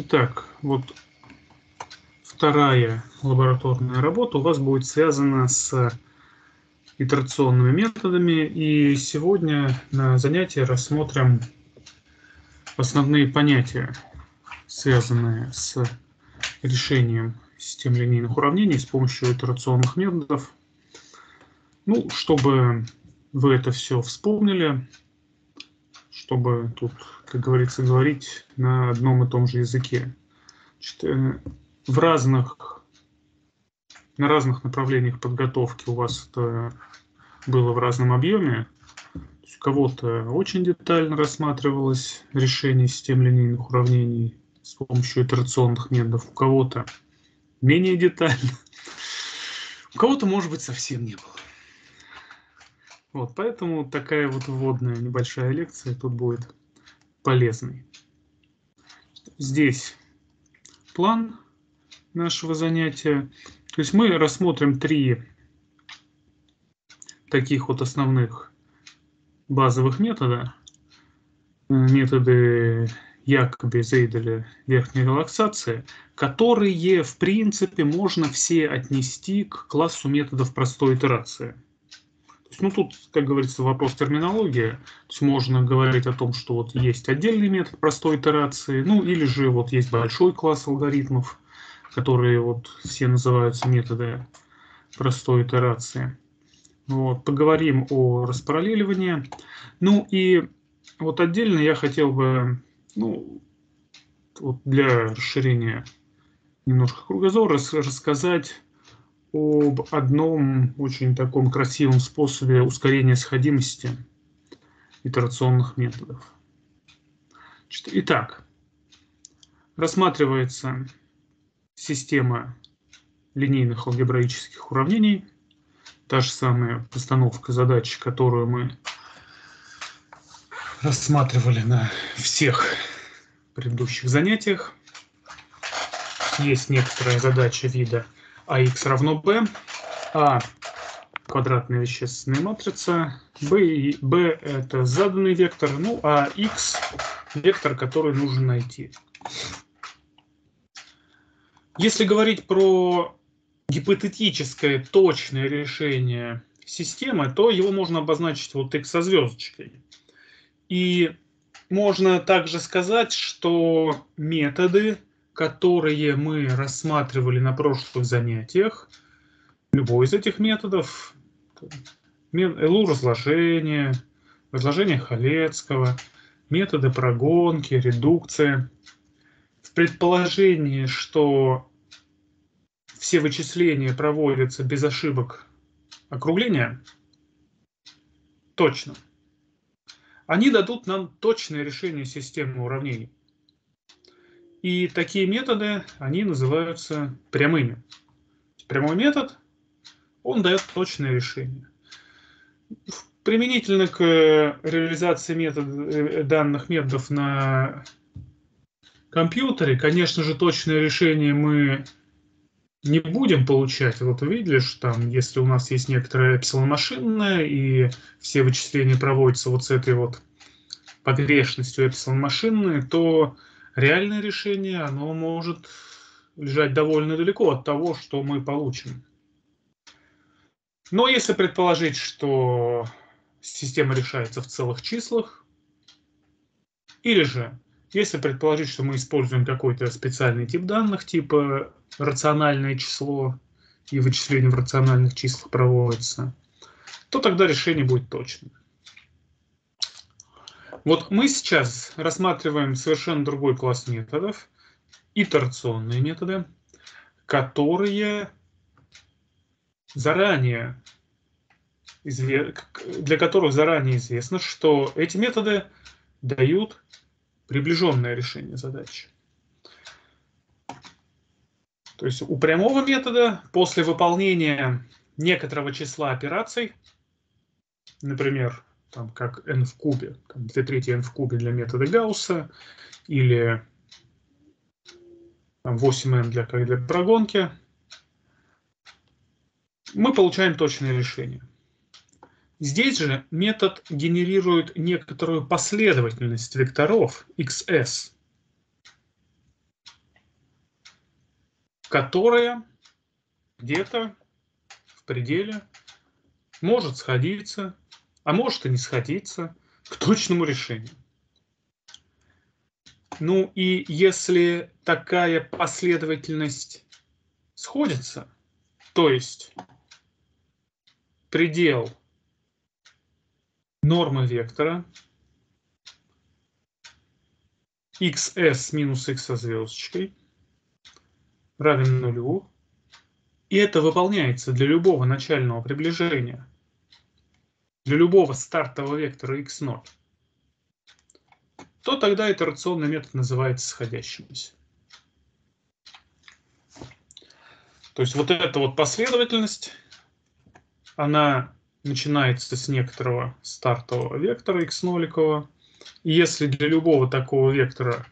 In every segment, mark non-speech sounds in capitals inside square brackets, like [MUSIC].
Итак, вот вторая лабораторная работа у вас будет связана с итерационными методами. И сегодня на занятии рассмотрим основные понятия, связанные с решением систем линейных уравнений с помощью итерационных методов. Ну, чтобы вы это все вспомнили, чтобы тут, как говорится, говорить на одном и том же языке. Значит, э, в разных, на разных направлениях подготовки у вас это было в разном объеме. У кого-то очень детально рассматривалось решение систем линейных уравнений с помощью итерационных методов, у кого-то менее детально, у кого-то, может быть, совсем не было. Вот, поэтому такая вот вводная небольшая лекция тут будет полезной. Здесь план нашего занятия. То есть мы рассмотрим три таких вот основных базовых метода. Методы Якоби, Зейделя, верхней релаксации, которые, в принципе, можно все отнести к классу методов простой итерации – ну, тут, как говорится, вопрос терминологии. То есть можно говорить о том, что вот есть отдельный метод простой итерации, ну, или же вот есть большой класс алгоритмов, которые вот все называются методы простой итерации. Вот, поговорим о распараллеливании. Ну и вот отдельно я хотел бы, ну, вот для расширения немножко кругозора рассказать об одном очень таком красивом способе ускорения сходимости итерационных методов. Итак, рассматривается система линейных алгебраических уравнений, та же самая постановка задач, которую мы рассматривали на всех предыдущих занятиях. Есть некоторая задача вида АХ равно b, А квадратная вещественная матрица, b, и b это заданный вектор, ну а x вектор, который нужно найти. Если говорить про гипотетическое точное решение системы, то его можно обозначить вот x со звездочкой. И можно также сказать, что методы которые мы рассматривали на прошлых занятиях, любой из этих методов, ЛУ разложения, разложение Халецкого, методы прогонки, редукция, в предположении, что все вычисления проводятся без ошибок округления, точно, они дадут нам точное решение системы уравнений. И такие методы, они называются прямыми. Прямой метод, он дает точное решение. Применительно к реализации метод, э, данных методов на компьютере, конечно же, точное решение мы не будем получать. Вот что там, если у нас есть некоторая эпсилон-машинная, и все вычисления проводятся вот с этой вот погрешностью эпсилон-машинной, то реальное решение, оно может лежать довольно далеко от того, что мы получим. Но если предположить, что система решается в целых числах, или же, если предположить, что мы используем какой-то специальный тип данных, типа рациональное число, и вычисление в рациональных числах проводится, то тогда решение будет точным. Вот мы сейчас рассматриваем совершенно другой класс методов, итерационные методы, которые заранее для которых заранее известно, что эти методы дают приближенное решение задачи. То есть у прямого метода после выполнения некоторого числа операций, например, там, как n в кубе, там, 2 трети n в кубе для метода Гаусса, или там, 8n для, для прогонки, мы получаем точное решение. Здесь же метод генерирует некоторую последовательность векторов xs. которая где-то в пределе может сходиться, а может и не сходиться к точному решению. Ну и если такая последовательность сходится, то есть предел нормы вектора xs минус x со звездочкой равен нулю, и это выполняется для любого начального приближения, для любого стартового вектора x0, то тогда итерационный метод называется сходящимся. То есть вот эта вот последовательность, она начинается с некоторого стартового вектора x0. И если для любого такого вектора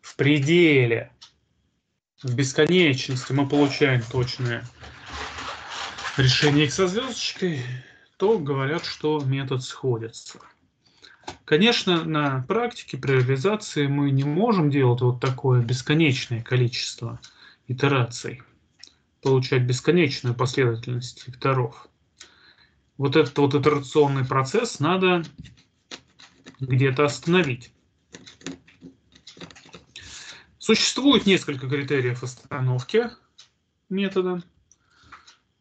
в пределе, в бесконечности мы получаем точное решение x со звездочкой, то говорят, что метод сходится. Конечно, на практике при реализации мы не можем делать вот такое бесконечное количество итераций, получать бесконечную последовательность векторов. Вот этот вот итерационный процесс надо где-то остановить. Существует несколько критериев остановки метода.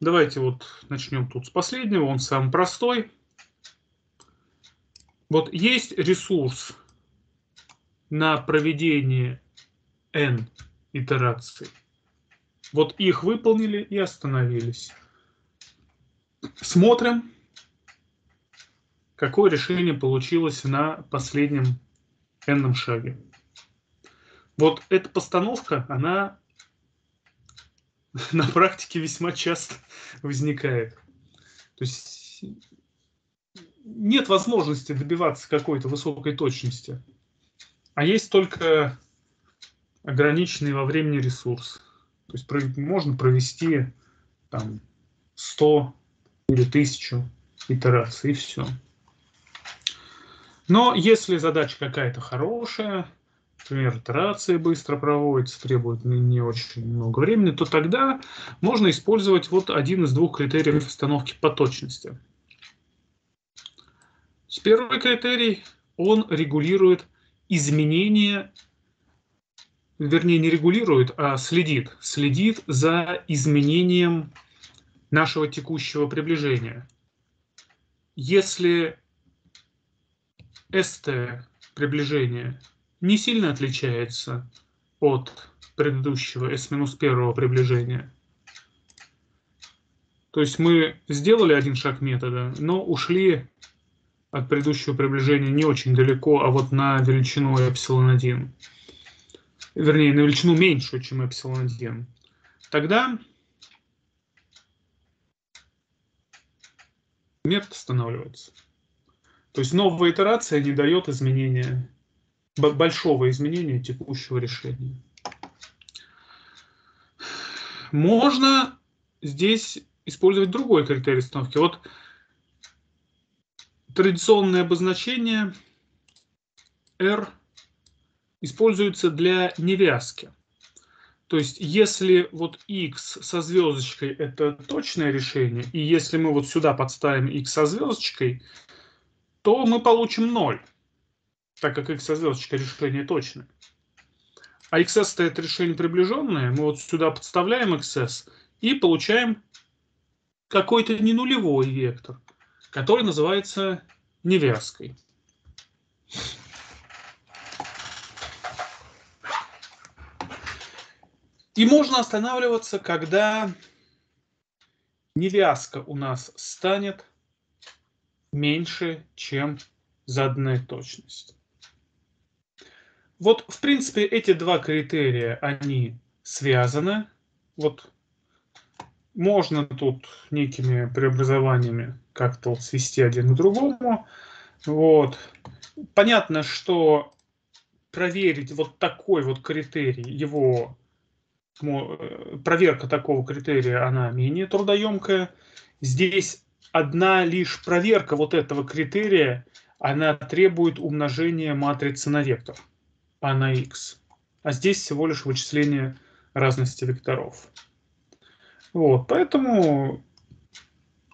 Давайте вот начнем тут с последнего, он самый простой. Вот есть ресурс на проведение n итераций. Вот их выполнили и остановились. Смотрим, какое решение получилось на последнем n шаге. Вот эта постановка, она [LAUGHS] на практике весьма часто возникает. То есть нет возможности добиваться какой-то высокой точности, а есть только ограниченный во времени ресурс. То есть можно провести там 100 или 1000 итераций и все. Но если задача какая-то хорошая, например, итерации быстро проводятся, требует не очень много времени, то тогда можно использовать вот один из двух критериев установки по точности. Первый критерий, он регулирует изменение, вернее не регулирует, а следит, следит за изменением нашего текущего приближения. Если ST приближение не сильно отличается от предыдущего S-1 приближения, то есть мы сделали один шаг метода, но ушли от предыдущего приближения не очень далеко, а вот на величину ε1, вернее, на величину меньшую, чем ε1, тогда метод останавливается. То есть новая итерация не дает изменения, большого изменения текущего решения. Можно здесь использовать другой критерий установки. Вот традиционное обозначение R используется для невязки. То есть, если вот x со звездочкой это точное решение, и если мы вот сюда подставим x со звездочкой, то мы получим 0, так как x со звездочкой решение точное. А xs это решение приближенное, мы вот сюда подставляем xs и получаем какой-то не нулевой вектор который называется невязкой. И можно останавливаться, когда невязка у нас станет меньше, чем заданная точность. Вот, в принципе, эти два критерия, они связаны. Вот можно тут некими преобразованиями как-то вот свести один к другому. Вот. Понятно, что проверить вот такой вот критерий, его э, проверка такого критерия, она менее трудоемкая. Здесь одна лишь проверка вот этого критерия, она требует умножения матрицы на вектор, а на x. А здесь всего лишь вычисление разности векторов. Вот, поэтому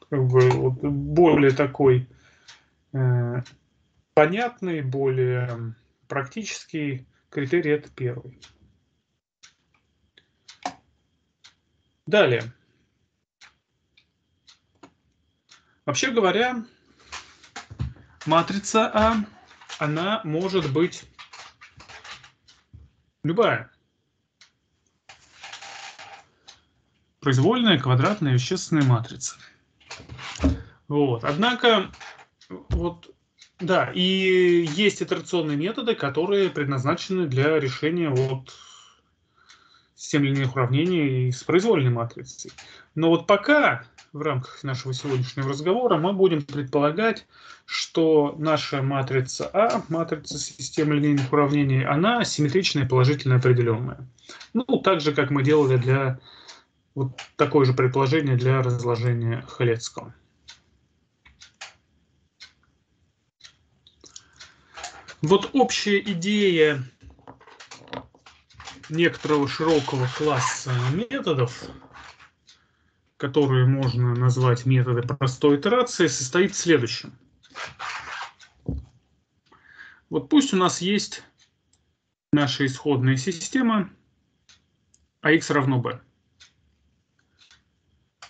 как бы, вот, более такой э, понятный, более практический критерий это первый. Далее. Вообще говоря, матрица А, она может быть любая. Произвольная квадратная вещественная матрица. Вот. Однако, вот, да, и есть итерационные методы, которые предназначены для решения вот систем линейных уравнений с произвольной матрицей. Но вот пока в рамках нашего сегодняшнего разговора мы будем предполагать, что наша матрица А, матрица системы линейных уравнений, она симметричная и положительно определенная. Ну, так же, как мы делали для вот такое же предположение для разложения Халецкого. Вот общая идея некоторого широкого класса методов, которые можно назвать методы простой итерации, состоит в следующем. Вот пусть у нас есть наша исходная система ax равно b.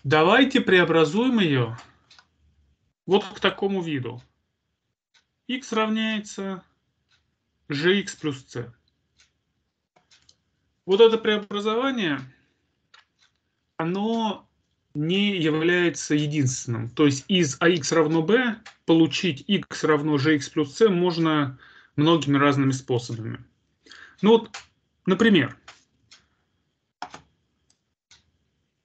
Давайте преобразуем ее вот к такому виду. x равняется gx плюс c. Вот это преобразование, оно не является единственным. То есть из ax равно b получить x равно gx плюс c можно многими разными способами. Ну вот, например,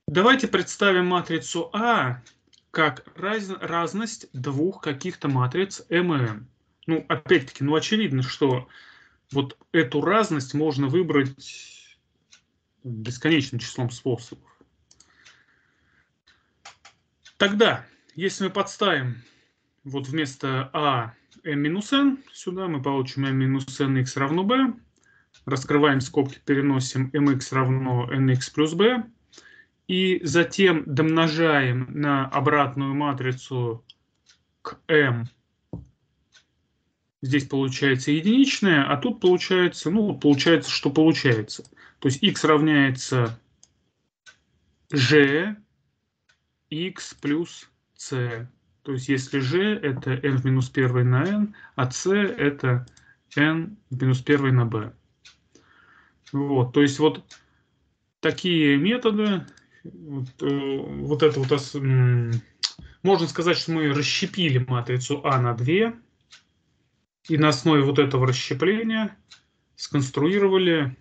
давайте представим матрицу А как раз, разность двух каких-то матриц m и n. Ну, опять-таки, ну очевидно, что вот эту разность можно выбрать бесконечным числом способов. Тогда, если мы подставим вот вместо а m минус n, сюда мы получим m минус n x равно b, раскрываем скобки, переносим mx равно nx плюс b, и затем домножаем на обратную матрицу к m. Здесь получается единичная, а тут получается, ну, получается, что получается – то есть x равняется g x плюс c. То есть если g это n в минус 1 на n, а c это n в минус 1 на b. Вот, то есть вот такие методы, вот, э, вот это вот, можно сказать, что мы расщепили матрицу А на 2, и на основе вот этого расщепления сконструировали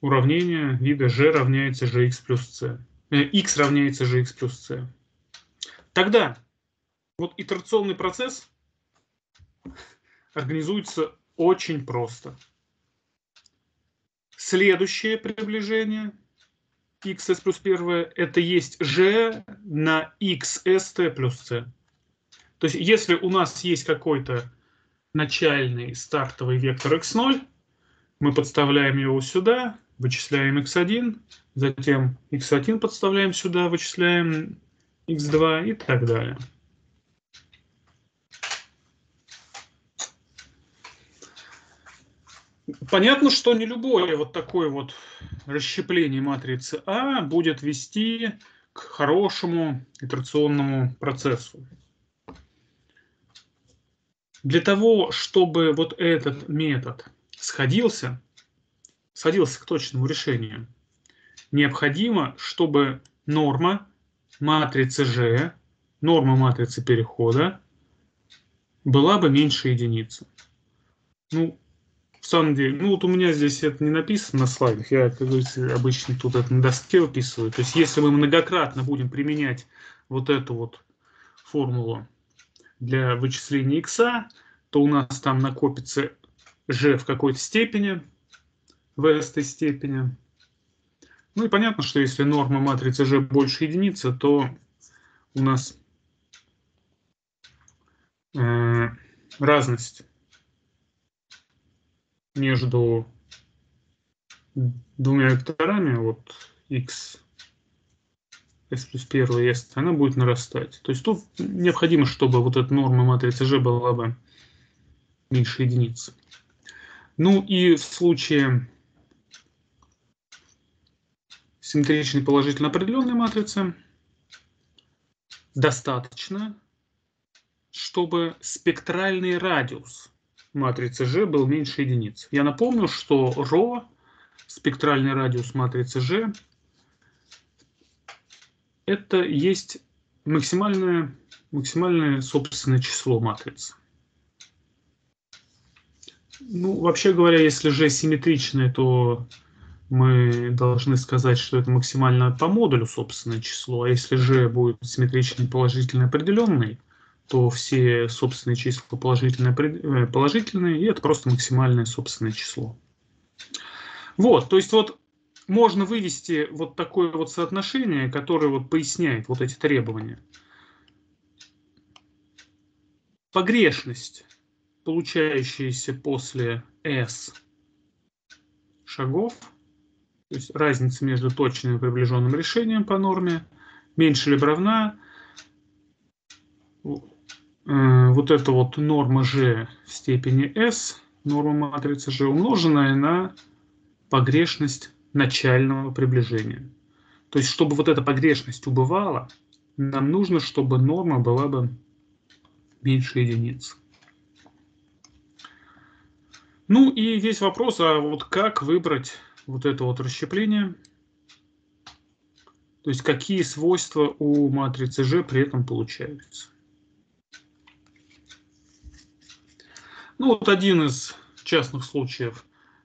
уравнение вида g равняется gx плюс c. Э, x равняется gx плюс c. Тогда вот итерационный процесс организуется очень просто. Следующее приближение xs плюс первое это есть g на xst плюс c. То есть если у нас есть какой-то начальный стартовый вектор x0, мы подставляем его сюда, вычисляем x1, затем x1 подставляем сюда, вычисляем x2 и так далее. Понятно, что не любое вот такое вот расщепление матрицы А будет вести к хорошему итерационному процессу. Для того, чтобы вот этот метод сходился, сходился к точному решению. Необходимо, чтобы норма матрицы G, норма матрицы перехода, была бы меньше единицы. Ну, в самом деле, ну вот у меня здесь это не написано на слайдах, я, как говорится, обычно тут это на доске выписываю. То есть если мы многократно будем применять вот эту вот формулу для вычисления x, то у нас там накопится g в какой-то степени, в этой степени. Ну и понятно, что если норма матрицы G больше единицы, то у нас э, разность между двумя векторами, вот x s плюс 1 s, она будет нарастать. То есть тут необходимо, чтобы вот эта норма матрицы G была бы меньше единицы. Ну и в случае симметричной положительно определенной матрицы достаточно, чтобы спектральный радиус матрицы G был меньше единицы. Я напомню, что ρ, спектральный радиус матрицы G, это есть максимальное, максимальное собственное число матрицы. Ну, вообще говоря, если G симметричное, то мы должны сказать, что это максимально по модулю собственное число. А если G будет симметричный положительный определенный, то все собственные числа положительные, э, положительные, и это просто максимальное собственное число. Вот, то есть вот можно вывести вот такое вот соотношение, которое вот поясняет вот эти требования. Погрешность, получающаяся после S шагов, то есть разница между точным и приближенным решением по норме, меньше либо равна Э, вот эта вот норма g в степени s, норма матрицы g, умноженная на погрешность начального приближения. То есть, чтобы вот эта погрешность убывала, нам нужно, чтобы норма была бы меньше единицы. Ну и весь вопрос, а вот как выбрать вот это вот расщепление? То есть, какие свойства у матрицы G при этом получаются? Ну, вот один из частных случаев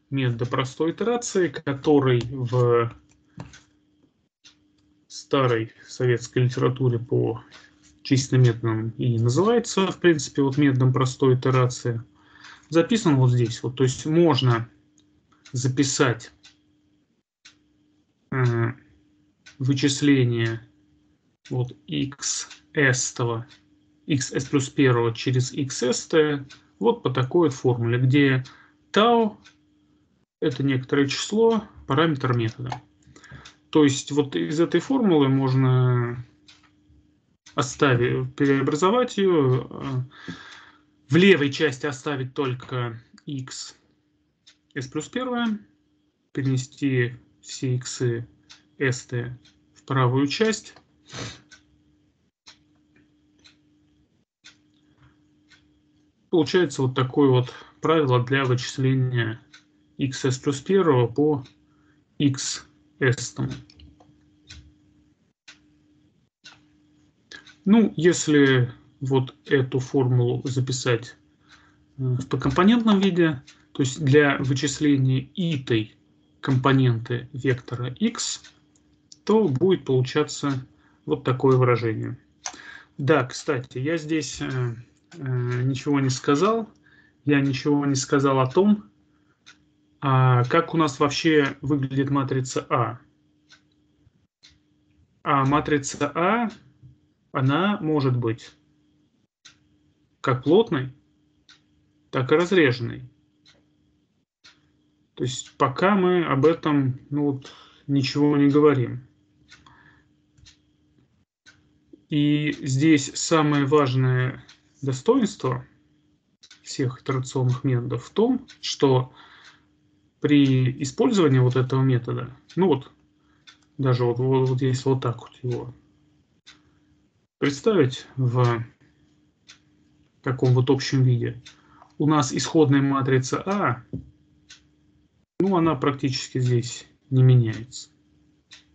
метода простой итерации, который в старой советской литературе по численным методам и называется, в принципе, вот методом простой итерации, записан вот здесь. Вот, то есть можно записать вычисление. Вот x s xs плюс 1 через xs вот по такой формуле, где tau – это некоторое число, параметр метода. То есть вот из этой формулы можно оставить, преобразовать ее, в левой части оставить только x s плюс 1, перенести все x st в правую часть, Получается вот такое вот правило для вычисления xs плюс 1 по xs. Ну, если вот эту формулу записать э, в покомпонентном виде, то есть для вычисления итой компоненты вектора x, то будет получаться вот такое выражение. Да, кстати, я здесь э, Э, ничего не сказал. Я ничего не сказал о том, а как у нас вообще выглядит матрица А. А матрица А, она может быть как плотной, так и разреженной. То есть пока мы об этом ну, вот, ничего не говорим. И здесь самое важное достоинство всех итерационных методов в том, что при использовании вот этого метода, ну вот, даже вот, вот, вот если вот так вот его представить в таком вот общем виде, у нас исходная матрица А, ну, она практически здесь не меняется.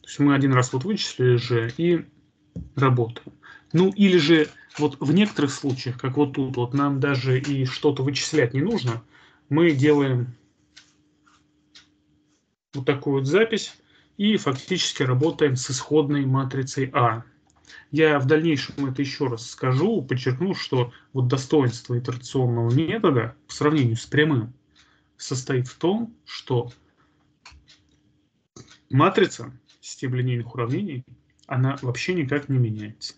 То есть мы один раз вот вычислили же и работаем. Ну, или же вот в некоторых случаях, как вот тут, вот нам даже и что-то вычислять не нужно, мы делаем вот такую вот запись и фактически работаем с исходной матрицей А. Я в дальнейшем это еще раз скажу, подчеркну, что вот достоинство итерационного метода по сравнению с прямым состоит в том, что матрица системы линейных уравнений, она вообще никак не меняется.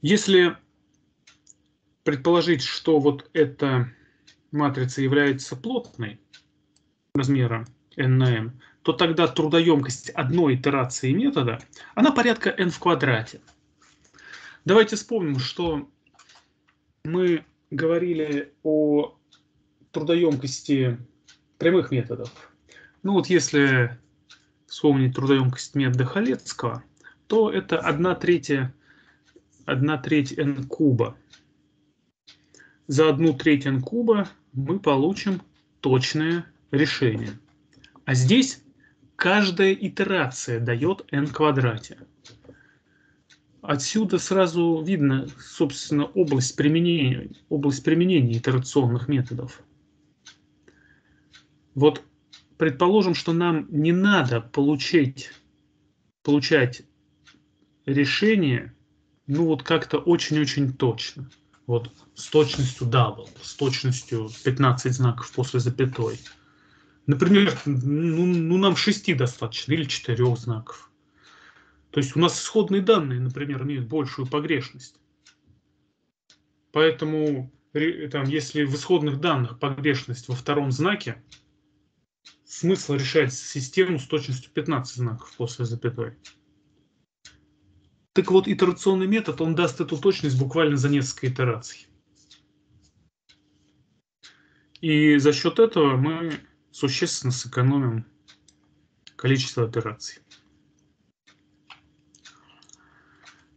Если предположить, что вот эта матрица является плотной размера n на m, то тогда трудоемкость одной итерации метода, она порядка n в квадрате. Давайте вспомним, что мы говорили о трудоемкости прямых методов. Ну вот если вспомнить трудоемкость метода Халецкого, то это 1 третья, 1 треть n куба. За 1 треть n куба мы получим точное решение. А здесь каждая итерация дает n квадрате. Отсюда сразу видно, собственно, область применения, область применения итерационных методов. Вот предположим, что нам не надо получить, получать решение, ну вот как-то очень-очень точно. Вот с точностью double, с точностью 15 знаков после запятой. Например, ну, ну нам 6 достаточно или 4 знаков. То есть у нас исходные данные, например, имеют большую погрешность. Поэтому там, если в исходных данных погрешность во втором знаке, смысл решать систему с точностью 15 знаков после запятой. Так вот, итерационный метод, он даст эту точность буквально за несколько итераций. И за счет этого мы существенно сэкономим количество операций.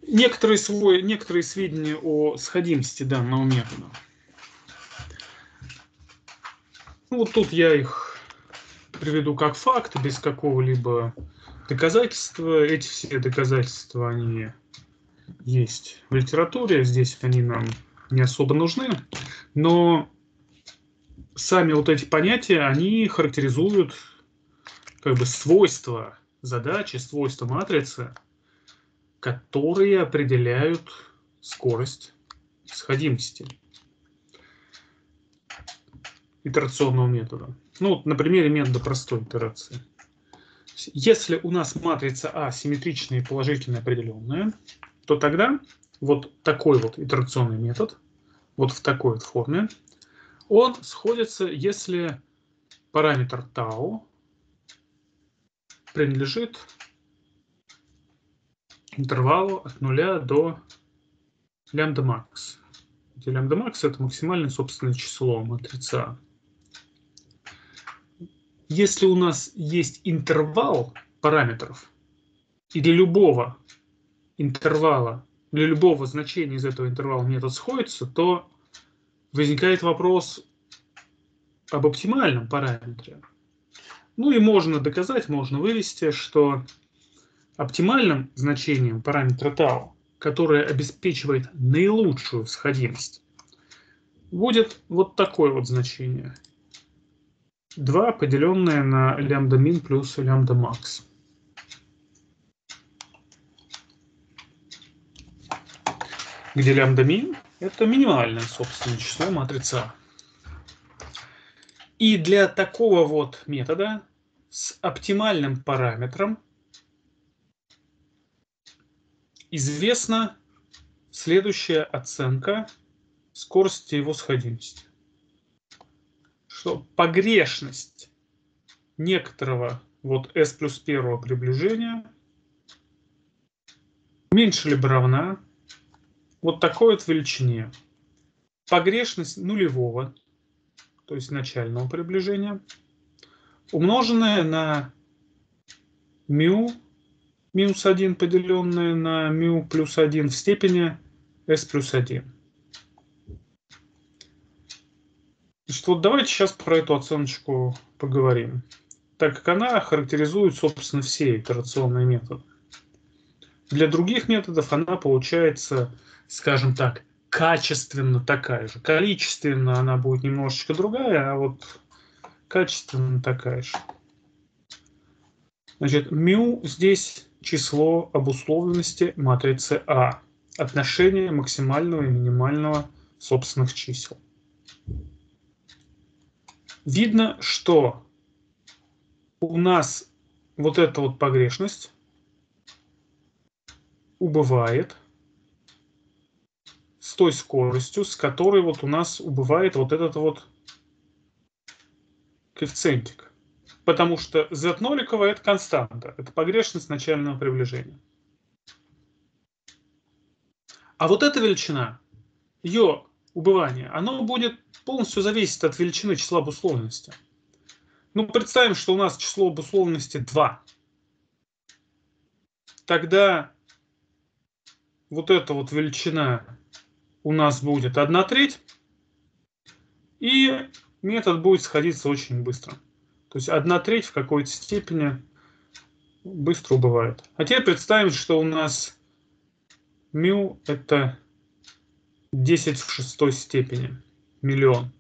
Некоторые, свой, некоторые сведения о сходимости данного метода. Ну, вот тут я их приведу как факт, без какого-либо доказательства. Эти все доказательства, они есть в литературе, здесь они нам не особо нужны, но сами вот эти понятия, они характеризуют как бы свойства задачи, свойства матрицы, которые определяют скорость сходимости итерационного метода. Ну, вот на примере метода простой итерации. Если у нас матрица А симметричная и положительно определенная, то тогда вот такой вот итерационный метод, вот в такой вот форме, он сходится, если параметр тау принадлежит интервалу от 0 до лямбда макс. Где лямбда макс это максимальное собственное число матрицы. Если у нас есть интервал параметров, и для любого интервала, для любого значения из этого интервала метод сходится, то возникает вопрос об оптимальном параметре. Ну и можно доказать, можно вывести, что оптимальным значением параметра tau, которое обеспечивает наилучшую сходимость, будет вот такое вот значение. 2 поделенное на лямбда мин плюс лямбда макс. Где лямбда мин это минимальное собственное число матрицы А. И для такого вот метода с оптимальным параметром известна следующая оценка скорости его сходимости. Что погрешность некоторого вот s плюс первого приближения меньше либо равна вот такой вот величине. Погрешность нулевого, то есть начального приближения, умноженная на μ минус 1 поделенное на μ плюс 1 в степени s плюс 1. Значит, вот давайте сейчас про эту оценочку поговорим, так как она характеризует, собственно, все итерационные методы. Для других методов она получается скажем так, качественно такая же. Количественно она будет немножечко другая, а вот качественно такая же. Значит, μ здесь число обусловленности матрицы А. Отношение максимального и минимального собственных чисел. Видно, что у нас вот эта вот погрешность убывает – с той скоростью, с которой вот у нас убывает вот этот вот коэффициентик. Потому что z ноликовая это константа, это погрешность начального приближения. А вот эта величина, ее убывание, оно будет полностью зависеть от величины числа обусловленности. Ну, представим, что у нас число обусловленности 2. Тогда вот эта вот величина у нас будет 1 треть, и метод будет сходиться очень быстро. То есть 1 треть в какой-то степени быстро убывает. А теперь представим, что у нас μ это 10 в шестой степени, миллион.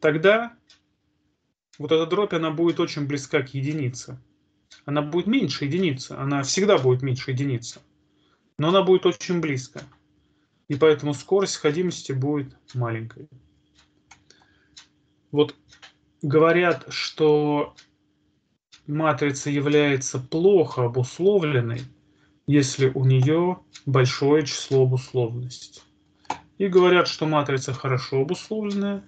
Тогда вот эта дробь, она будет очень близка к единице. Она будет меньше единицы, она всегда будет меньше единицы. Но она будет очень близко. И поэтому скорость сходимости будет маленькой. Вот говорят, что матрица является плохо обусловленной, если у нее большое число обусловленностей. И говорят, что матрица хорошо обусловленная,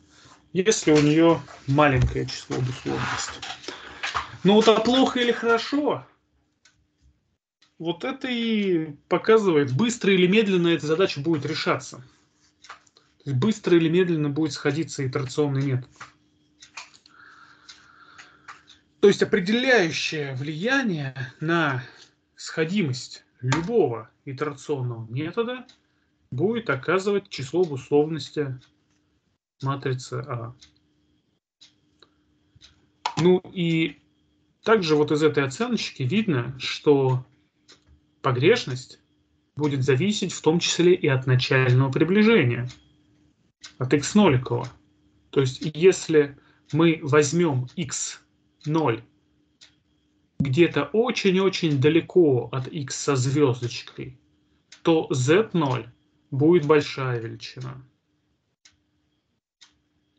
если у нее маленькое число обусловленностей. Ну вот а плохо или хорошо, вот это и показывает, быстро или медленно эта задача будет решаться. Быстро или медленно будет сходиться итерационный метод. То есть определяющее влияние на сходимость любого итерационного метода будет оказывать число обусловленности матрицы А. Ну и также вот из этой оценочки видно, что погрешность будет зависеть в том числе и от начального приближения, от x ноликова. То есть если мы возьмем x0 где-то очень-очень далеко от x со звездочкой, то z0 будет большая величина.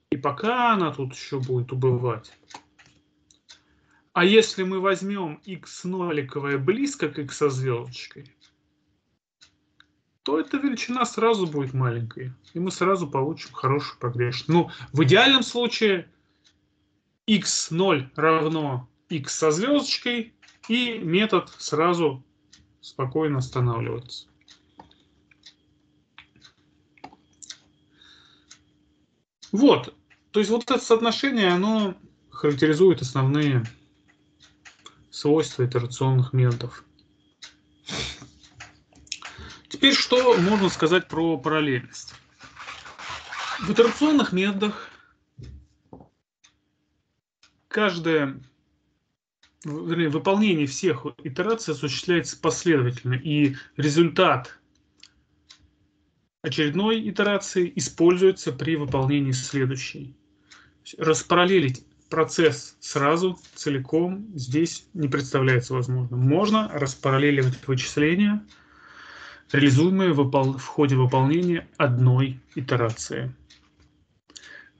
И пока она тут еще будет убывать. А если мы возьмем x ноликовое близко к x со звездочкой, то эта величина сразу будет маленькой. И мы сразу получим хорошую погрешность. Ну, в идеальном случае x0 равно x со звездочкой, и метод сразу спокойно останавливается. Вот. То есть вот это соотношение, оно характеризует основные свойства итерационных методов. Теперь что можно сказать про параллельность? В итерационных методах каждое выполнение всех итераций осуществляется последовательно, и результат очередной итерации используется при выполнении следующей. Распараллелить процесс сразу, целиком, здесь не представляется возможным. Можно распараллеливать вычисления, реализуемые в ходе выполнения одной итерации.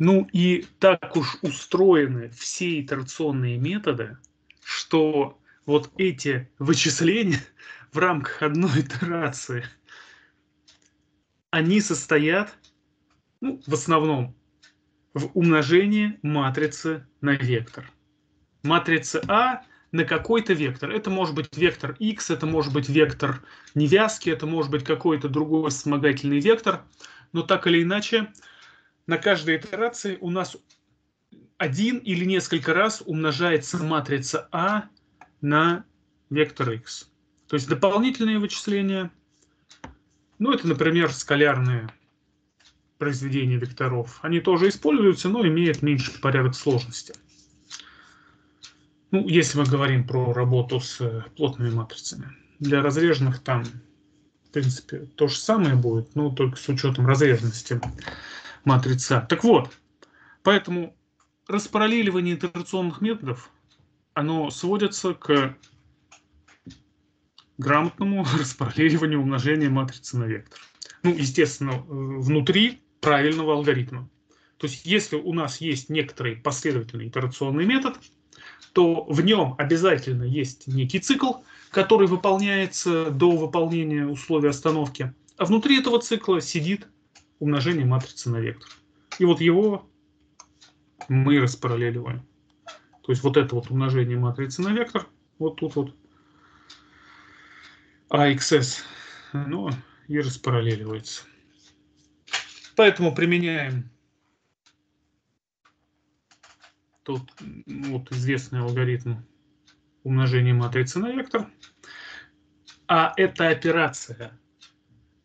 Ну и так уж устроены все итерационные методы, что вот эти вычисления [LAUGHS] в рамках одной итерации, они состоят, ну, в основном, в умножении матрицы на вектор. Матрица А на какой-то вектор. Это может быть вектор x, это может быть вектор невязки, это может быть какой-то другой вспомогательный вектор. Но так или иначе, на каждой итерации у нас один или несколько раз умножается матрица А на вектор x. То есть дополнительные вычисления, ну это, например, скалярные произведения векторов. Они тоже используются, но имеют меньший порядок сложности. Ну, если мы говорим про работу с э, плотными матрицами. Для разреженных там, в принципе, то же самое будет, но только с учетом разреженности матрицы. Так вот, поэтому распараллеливание итерационных методов, оно сводится к грамотному [LAUGHS] распараллеливанию умножения матрицы на вектор. Ну, естественно, внутри правильного алгоритма. То есть, если у нас есть некоторый последовательный итерационный метод, то в нем обязательно есть некий цикл, который выполняется до выполнения условий остановки, а внутри этого цикла сидит умножение матрицы на вектор. И вот его мы распараллеливаем. То есть вот это вот умножение матрицы на вектор, вот тут вот, AXS, ну и распараллеливается. Поэтому применяем тот вот известный алгоритм умножения матрицы на вектор. А эта операция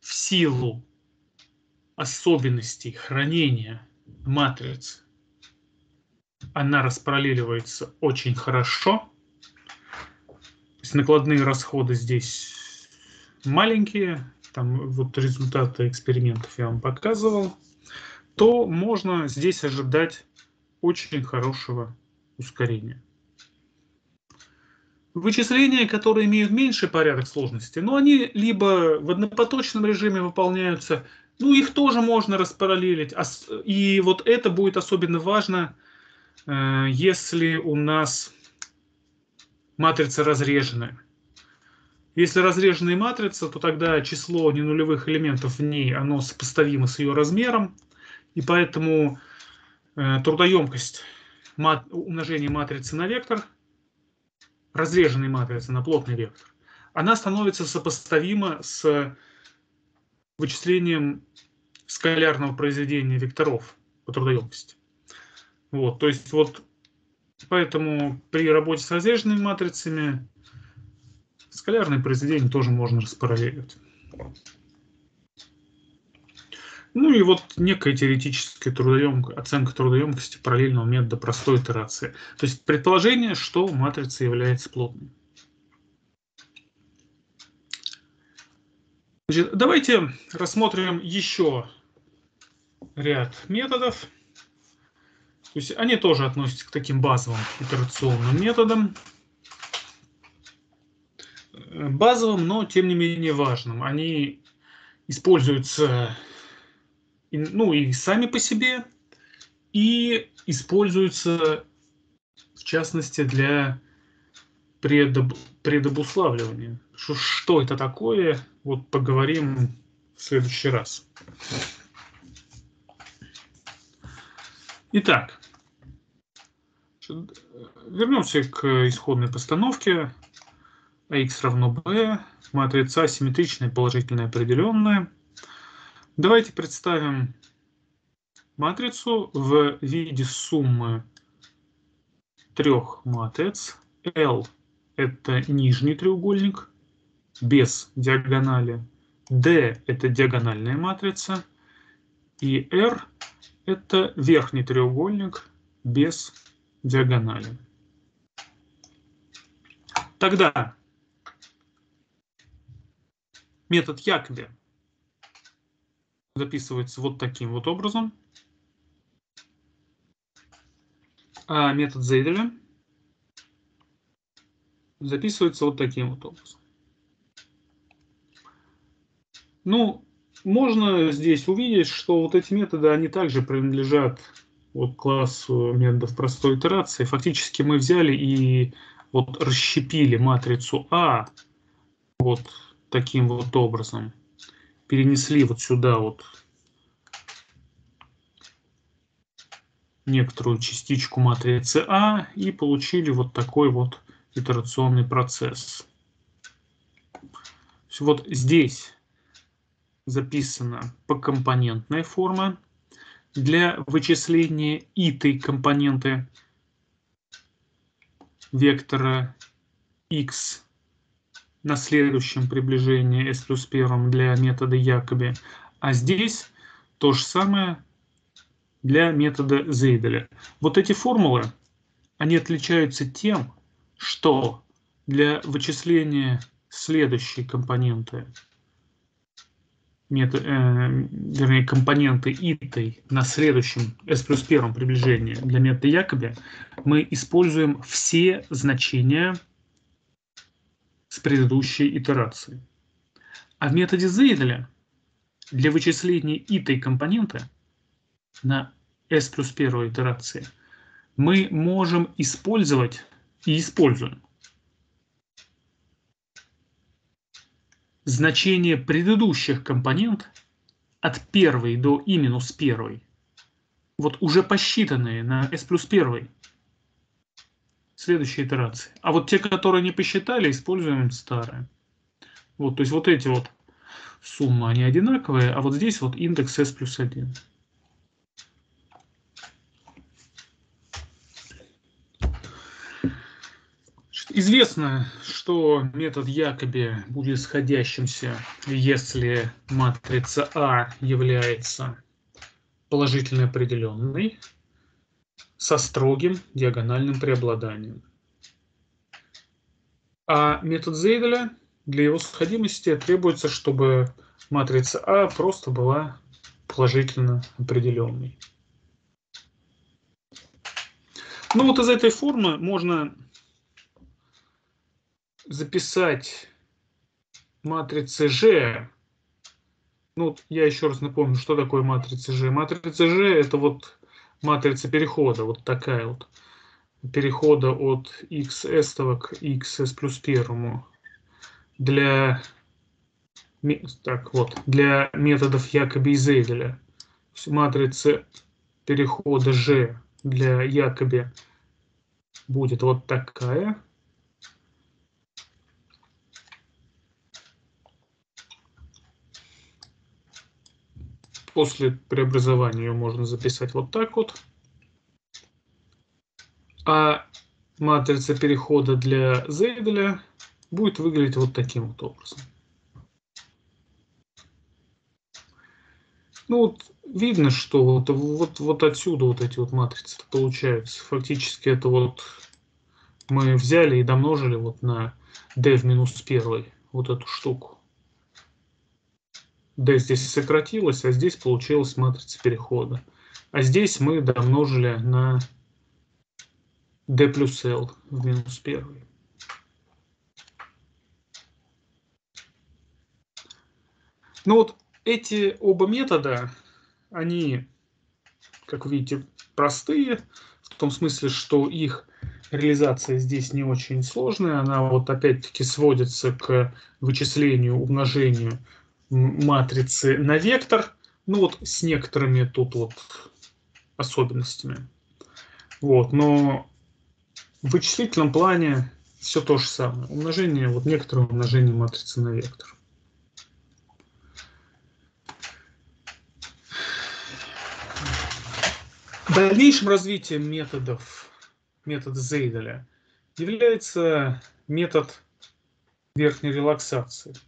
в силу особенностей хранения матрицы, она распараллеливается очень хорошо. То есть накладные расходы здесь маленькие, там вот результаты экспериментов я вам показывал, то можно здесь ожидать очень хорошего ускорения. Вычисления, которые имеют меньший порядок сложности, но они либо в однопоточном режиме выполняются, ну их тоже можно распараллелить. И вот это будет особенно важно, э, если у нас матрица разреженная. Если разреженная матрица, то тогда число ненулевых элементов в ней, оно сопоставимо с ее размером, и поэтому э, трудоемкость мат, умножения матрицы на вектор, разреженной матрицы на плотный вектор, она становится сопоставима с вычислением скалярного произведения векторов по трудоемкости. Вот, то есть вот поэтому при работе с разреженными матрицами Скалярные произведения тоже можно распараллеливать. Ну и вот некая теоретическая трудоем... оценка трудоемкости параллельного метода простой итерации. То есть предположение, что матрица является плотной. Значит, давайте рассмотрим еще ряд методов. То есть они тоже относятся к таким базовым итерационным методам базовым, но тем не менее важным. Они используются ну, и сами по себе, и используются в частности для предоб, предобуславливания. Что, что это такое, вот поговорим в следующий раз. Итак, вернемся к исходной постановке x равно b, матрица асимметричная, положительная, определенная. Давайте представим матрицу в виде суммы трех матриц. L – это нижний треугольник без диагонали. D – это диагональная матрица. И R – это верхний треугольник без диагонали. Тогда Метод Якоби записывается вот таким вот образом. А метод Зейделя записывается вот таким вот образом. Ну, можно здесь увидеть, что вот эти методы, они также принадлежат вот классу методов простой итерации. Фактически мы взяли и вот расщепили матрицу А вот таким вот образом. Перенесли вот сюда вот некоторую частичку матрицы А и получили вот такой вот итерационный процесс. Вот здесь записана покомпонентная форма для вычисления итой компоненты вектора x на следующем приближении s плюс первом для метода Якоби, а здесь то же самое для метода Зейделя. Вот эти формулы, они отличаются тем, что для вычисления следующей компоненты, метод, э, вернее, компоненты итой на следующем s плюс первом приближении для метода Якоби, мы используем все значения с предыдущей итерации. А в методе Зейделя для вычисления итой компоненты на s плюс первой итерации мы можем использовать и используем значение предыдущих компонент от первой до и минус первой, вот уже посчитанные на s плюс первой, следующей итерации. А вот те, которые не посчитали, используем старые. Вот, то есть вот эти вот суммы, они одинаковые, а вот здесь вот индекс s плюс 1. Известно, что метод Якоби будет сходящимся, если матрица А является положительно определенной со строгим диагональным преобладанием. А метод Зейделя для его сходимости требуется, чтобы матрица А просто была положительно определенной. Ну вот из этой формы можно записать матрицы G. Ну, я еще раз напомню, что такое матрица G. Матрица G это вот матрица перехода, вот такая вот. Перехода от xs к xs плюс первому. Для, так, вот, для методов Якоби и Зейделя. Матрица перехода G для Якоби будет вот такая. После преобразования ее можно записать вот так вот. А матрица перехода для Зейделя будет выглядеть вот таким вот образом. Ну вот видно, что вот, вот, вот отсюда вот эти вот матрицы получаются. Фактически это вот мы взяли и домножили вот на d в минус первой вот эту штуку d здесь сократилось, а здесь получилась матрица перехода. А здесь мы домножили на d плюс l в минус первый. Ну вот эти оба метода, они, как видите, простые, в том смысле, что их реализация здесь не очень сложная, она вот опять-таки сводится к вычислению, умножению матрицы на вектор, ну вот с некоторыми тут вот особенностями. Вот, но в вычислительном плане все то же самое. Умножение, вот некоторое умножение матрицы на вектор. Дальнейшим развитием методов, метода Зейделя является метод верхней релаксации –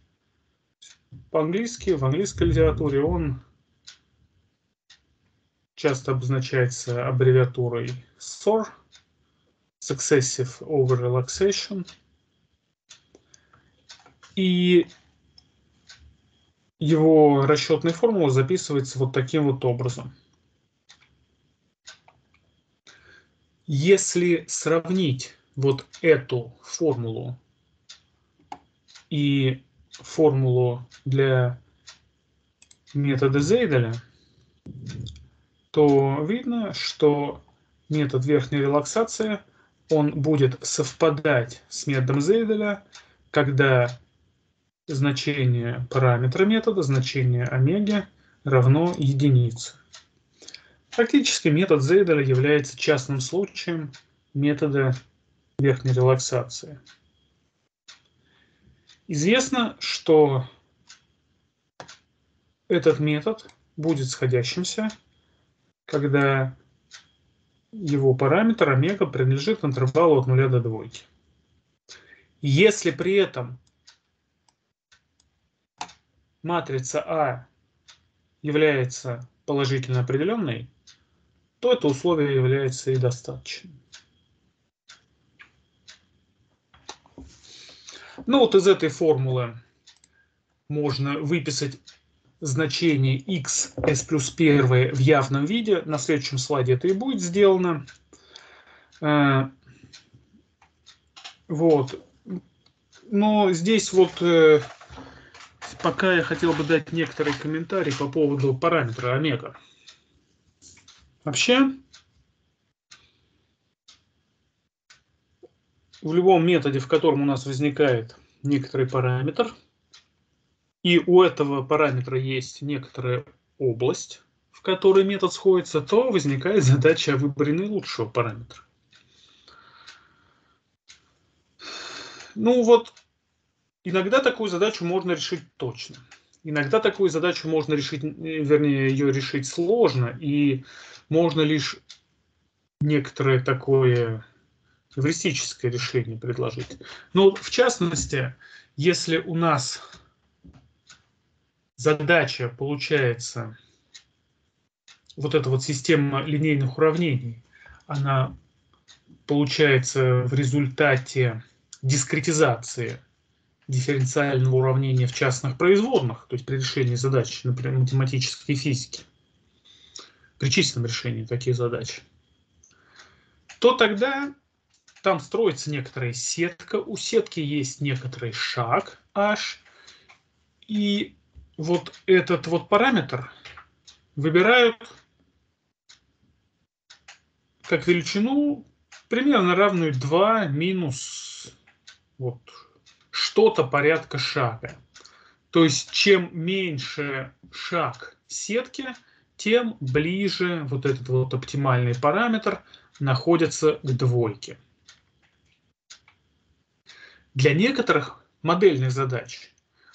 по-английски, в английской литературе он часто обозначается аббревиатурой SOR, Successive Over Relaxation. И его расчетная формула записывается вот таким вот образом. Если сравнить вот эту формулу и формулу для метода Зейделя, то видно, что метод верхней релаксации он будет совпадать с методом Зейделя, когда значение параметра метода, значение омеги равно единице. Фактически метод Зейделя является частным случаем метода верхней релаксации. Известно, что этот метод будет сходящимся, когда его параметр омега принадлежит интервалу от 0 до 2. Если при этом матрица А является положительно определенной, то это условие является и достаточным. Ну вот из этой формулы можно выписать значение x s плюс 1 в явном виде. На следующем слайде это и будет сделано. Э, вот. Но здесь вот э, пока я хотел бы дать некоторые комментарии по поводу параметра омега. Вообще, в любом методе, в котором у нас возникает некоторый параметр, и у этого параметра есть некоторая область, в которой метод сходится, то возникает задача о выборе наилучшего параметра. Ну вот, иногда такую задачу можно решить точно. Иногда такую задачу можно решить, вернее, ее решить сложно, и можно лишь некоторое такое эвристическое решение предложить. Но в частности, если у нас задача получается вот эта вот система линейных уравнений, она получается в результате дискретизации дифференциального уравнения в частных производных, то есть при решении задач, например, математической физики, при численном решении таких задач, то тогда там строится некоторая сетка, у сетки есть некоторый шаг h, и вот этот вот параметр выбирают как величину примерно равную 2 минус вот что-то порядка шага. То есть чем меньше шаг сетки, тем ближе вот этот вот оптимальный параметр находится к двойке. Для некоторых модельных задач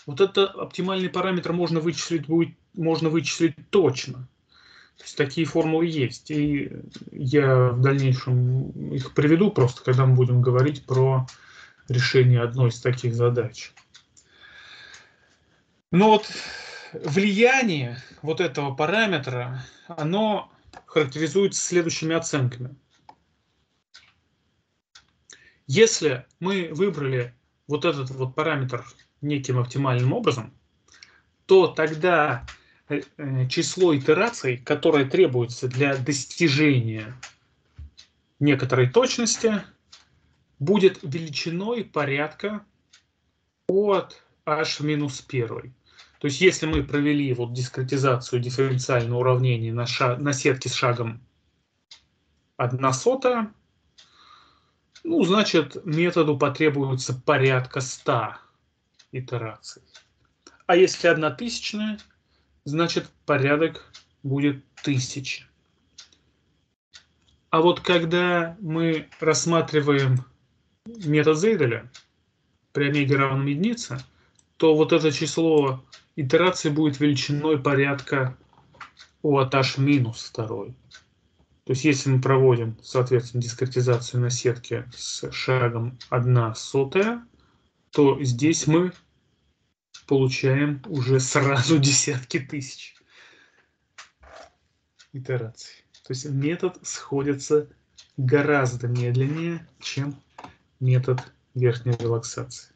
вот этот оптимальный параметр можно вычислить, будет, можно вычислить точно. То есть такие формулы есть. И я в дальнейшем их приведу просто, когда мы будем говорить про решение одной из таких задач. Но вот влияние вот этого параметра, оно характеризуется следующими оценками. Если мы выбрали вот этот вот параметр неким оптимальным образом, то тогда э, э, число итераций, которое требуется для достижения некоторой точности, будет величиной порядка от h минус 1. То есть если мы провели вот дискретизацию дифференциального уравнения на, шаг, на сетке с шагом 1 сотая, ну, значит, методу потребуется порядка 100 итераций. А если одна тысячная, значит, порядок будет тысячи. А вот когда мы рассматриваем метод Зейделя при омеге равном единице, то вот это число итераций будет величиной порядка от h минус 2. То есть если мы проводим, соответственно, дискретизацию на сетке с шагом 1 сотая, то здесь мы получаем уже сразу [LAUGHS] десятки тысяч итераций. То есть метод сходится гораздо медленнее, чем метод верхней релаксации.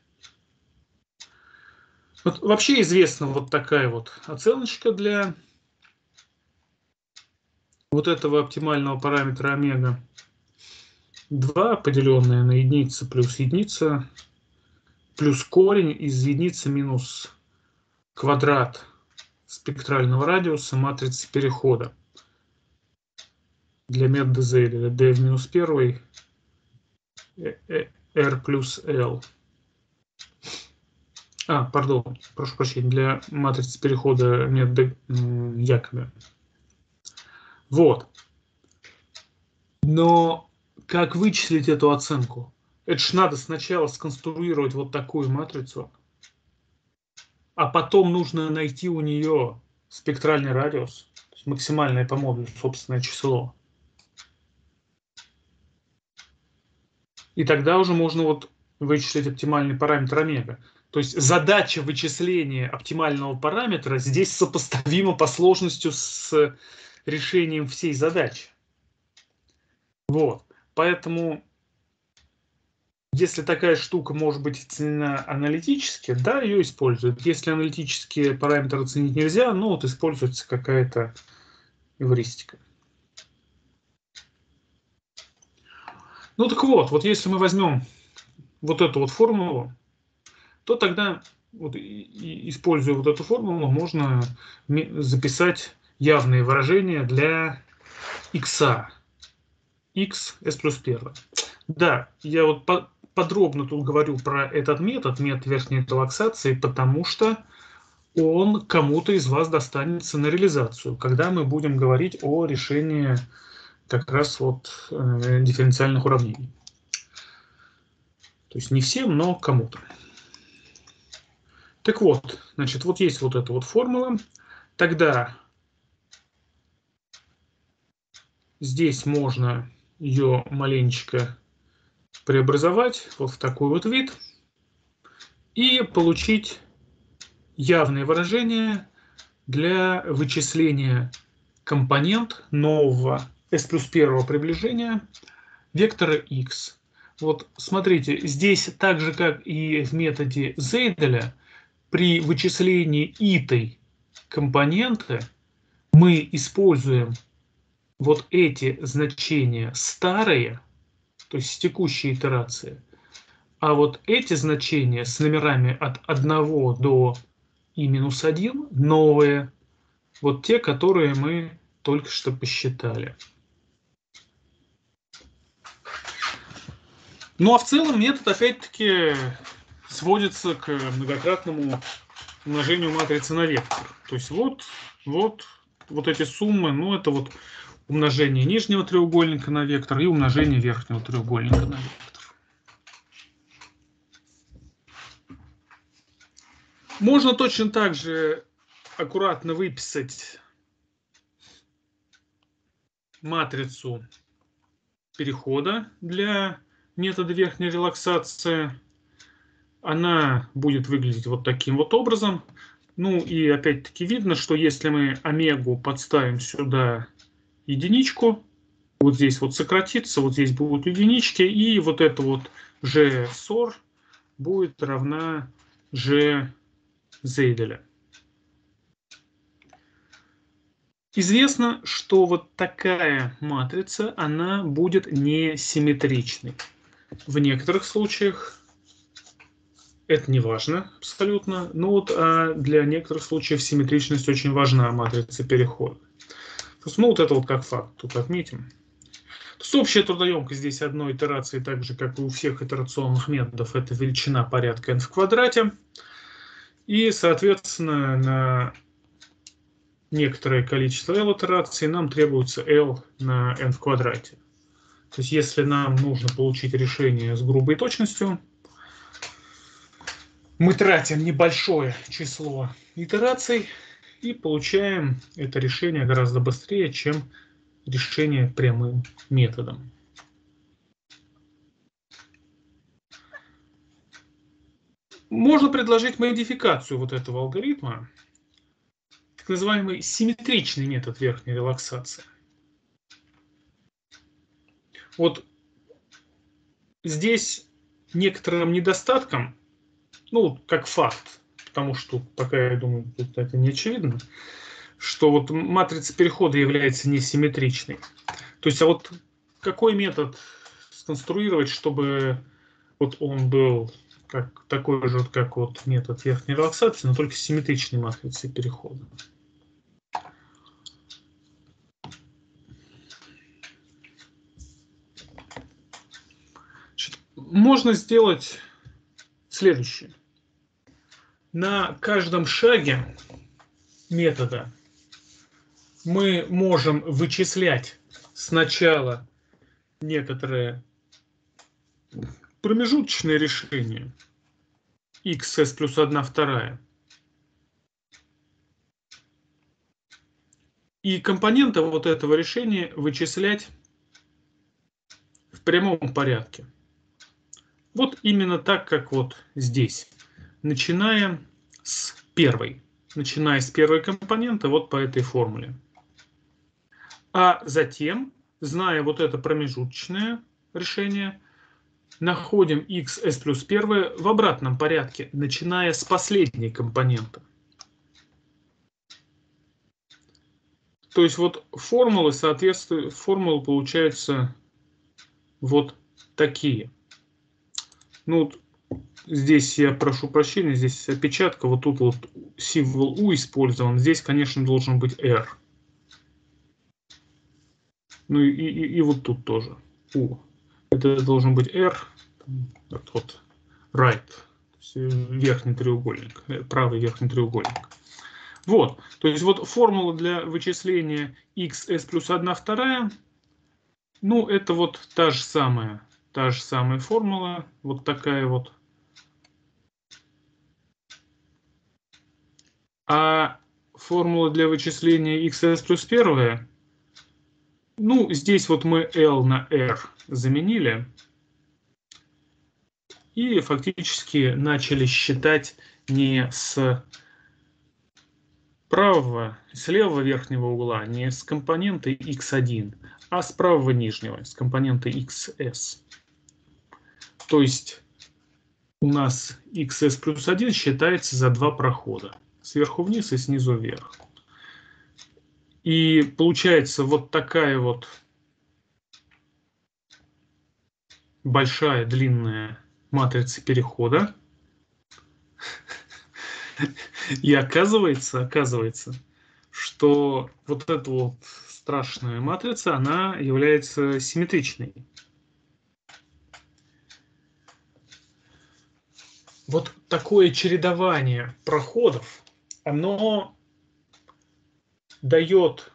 Вот вообще известна вот такая вот оценочка для вот этого оптимального параметра омега 2, поделенное на единицу плюс единица, плюс корень из единицы минус квадрат спектрального радиуса матрицы перехода для метода Зейля d в минус 1 r э, э, плюс l. А, пардон, прошу прощения, для матрицы перехода метода Якобе. Вот. Но как вычислить эту оценку? Это ж надо сначала сконструировать вот такую матрицу, а потом нужно найти у нее спектральный радиус, то есть максимальное по модулю собственное число. И тогда уже можно вот вычислить оптимальный параметр омега. То есть задача вычисления оптимального параметра здесь сопоставима по сложности с решением всей задачи. Вот. Поэтому, если такая штука может быть оценена аналитически, да, ее используют. Если аналитические параметры оценить нельзя, ну вот используется какая-то эвристика. Ну так вот, вот если мы возьмем вот эту вот формулу, то тогда, вот, используя вот эту формулу, можно записать явные выражения для x. x s плюс 1. Да, я вот по подробно тут говорю про этот метод, метод верхней релаксации, потому что он кому-то из вас достанется на реализацию, когда мы будем говорить о решении как раз вот э, дифференциальных уравнений. То есть не всем, но кому-то. Так вот, значит, вот есть вот эта вот формула. Тогда здесь можно ее маленечко преобразовать вот в такой вот вид и получить явное выражение для вычисления компонент нового s плюс первого приближения вектора x. Вот смотрите, здесь так же, как и в методе Зейделя, при вычислении итой компоненты мы используем вот эти значения старые, то есть с текущей итерации, а вот эти значения с номерами от 1 до и минус 1 новые, вот те, которые мы только что посчитали. Ну а в целом метод опять-таки сводится к многократному умножению матрицы на вектор. То есть вот, вот, вот эти суммы, ну это вот умножение нижнего треугольника на вектор и умножение верхнего треугольника на вектор. Можно точно так же аккуратно выписать матрицу перехода для метода верхней релаксации. Она будет выглядеть вот таким вот образом. Ну и опять-таки видно, что если мы омегу подставим сюда единичку, вот здесь вот сократится, вот здесь будут единички, и вот это вот g сор будет равна g Зейделя. Известно, что вот такая матрица, она будет несимметричной. В некоторых случаях это не важно абсолютно, но вот а для некоторых случаев симметричность очень важна матрица перехода. То есть, ну, вот это вот как факт, тут отметим. То есть общая трудоемкость здесь одной итерации, так же, как и у всех итерационных методов, это величина порядка n в квадрате. И, соответственно, на некоторое количество L итераций нам требуется L на n в квадрате. То есть если нам нужно получить решение с грубой точностью, мы тратим небольшое число итераций и получаем это решение гораздо быстрее, чем решение прямым методом. Можно предложить модификацию вот этого алгоритма, так называемый симметричный метод верхней релаксации. Вот здесь некоторым недостатком, ну, как факт, потому что пока, я думаю, тут это не очевидно, что вот матрица перехода является несимметричной. То есть, а вот какой метод сконструировать, чтобы вот он был как, такой же, как вот метод верхней релаксации, но только с симметричной матрицей перехода. Можно сделать следующее. На каждом шаге метода мы можем вычислять сначала некоторые промежуточное решение xs плюс 1 вторая. И компоненты вот этого решения вычислять в прямом порядке. Вот именно так, как вот здесь. Начиная с первой. Начиная с первой компоненты вот по этой формуле. А затем, зная вот это промежуточное решение, находим x s плюс 1 в обратном порядке, начиная с последней компоненты. То есть вот формулы соответствуют, формулы получаются вот такие. Ну, здесь я прошу прощения, здесь опечатка, вот тут вот символ U использован, здесь, конечно, должен быть R. Ну и, и, и вот тут тоже U. Это должен быть R, вот right, верхний треугольник, э, правый верхний треугольник. Вот, то есть вот формула для вычисления xs плюс 1 вторая, ну это вот та же самая та же самая формула, вот такая вот. А формула для вычисления xs плюс первая, ну, здесь вот мы L на R заменили. И фактически начали считать не с правого, с левого верхнего угла, не с компонента x1, а с правого нижнего, с компонента xs. То есть у нас xs плюс 1 считается за два прохода. Сверху вниз и снизу вверх. И получается вот такая вот большая длинная матрица перехода. И оказывается, оказывается, что вот эта вот страшная матрица, она является симметричной. Вот такое чередование проходов, оно дает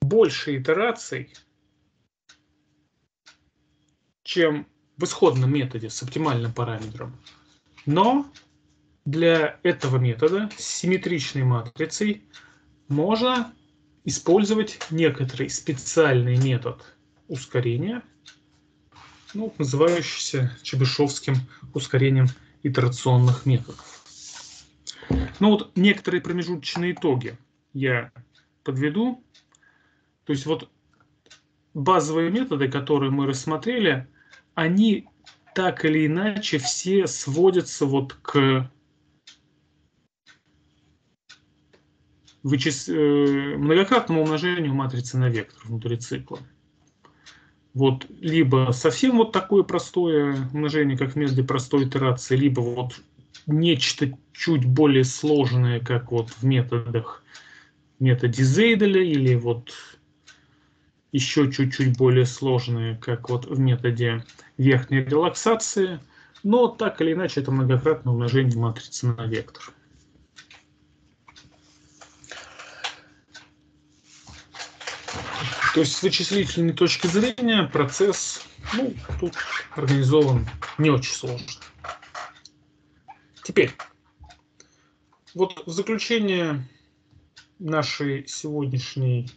больше итераций, чем в исходном методе с оптимальным параметром. Но для этого метода с симметричной матрицей можно использовать некоторый специальный метод ускорения, ну, называющийся Чебышевским ускорением итерационных методов. Ну вот некоторые промежуточные итоги я подведу. То есть вот базовые методы, которые мы рассмотрели, они так или иначе все сводятся вот к вычис... Э, многократному умножению матрицы на вектор внутри цикла. Вот либо совсем вот такое простое умножение, как в методе простой итерации, либо вот нечто чуть более сложное, как вот в методах методе Зейделя, или вот еще чуть-чуть более сложные, как вот в методе верхней релаксации, но так или иначе это многократное умножение матрицы на вектор. То есть с вычислительной точки зрения процесс ну, тут организован не очень сложно. Теперь, вот в заключение нашей сегодняшней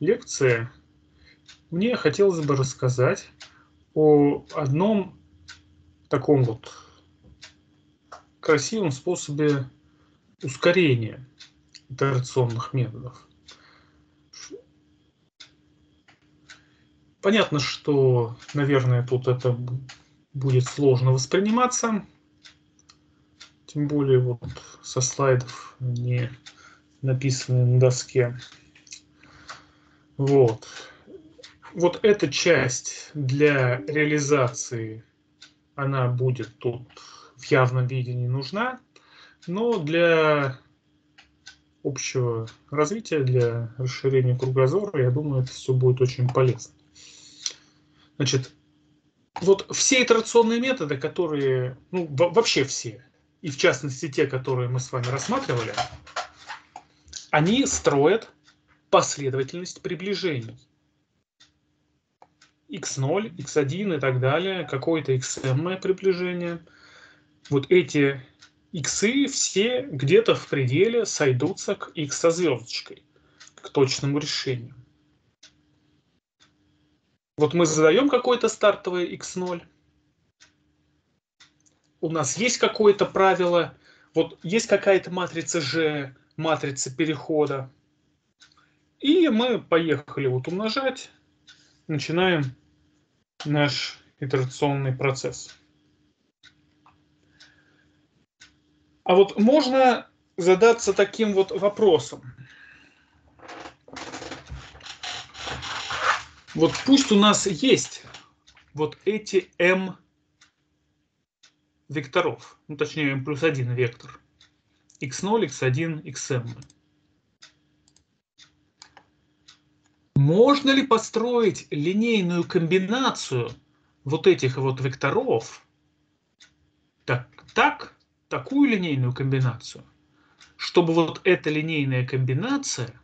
лекции мне хотелось бы рассказать о одном таком вот красивом способе ускорения итерационных методов. Понятно, что, наверное, тут это будет сложно восприниматься, тем более вот со слайдов не написанные на доске. Вот. Вот эта часть для реализации, она будет тут в явном виде не нужна, но для общего развития, для расширения кругозора, я думаю, это все будет очень полезно. Значит, вот все итерационные методы, которые, ну, вообще все, и в частности те, которые мы с вами рассматривали, они строят последовательность приближений. x0, x1 и так далее, какое-то xm приближение. Вот эти иксы все где-то в пределе сойдутся к x со звездочкой, к точному решению. Вот мы задаем какое-то стартовое x0, у нас есть какое-то правило, вот есть какая-то матрица G, матрица перехода, и мы поехали вот умножать, начинаем наш итерационный процесс. А вот можно задаться таким вот вопросом. Вот пусть у нас есть вот эти m векторов, ну точнее m плюс один вектор, x0, x1, xm. Можно ли построить линейную комбинацию вот этих вот векторов, так, так, такую линейную комбинацию, чтобы вот эта линейная комбинация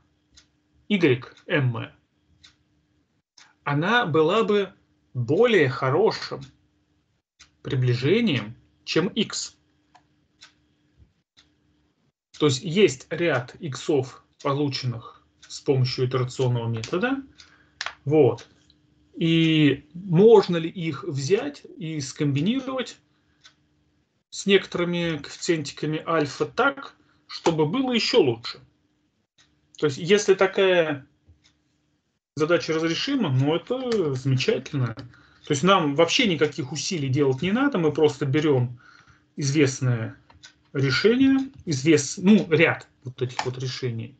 y, m, она была бы более хорошим приближением, чем x. То есть есть ряд иксов, полученных с помощью итерационного метода. Вот. И можно ли их взять и скомбинировать с некоторыми коэффициентиками альфа так, чтобы было еще лучше? То есть, если такая задача разрешима, ну это замечательно. То есть нам вообще никаких усилий делать не надо, мы просто берем известное решение, извест, ну, ряд вот этих вот решений,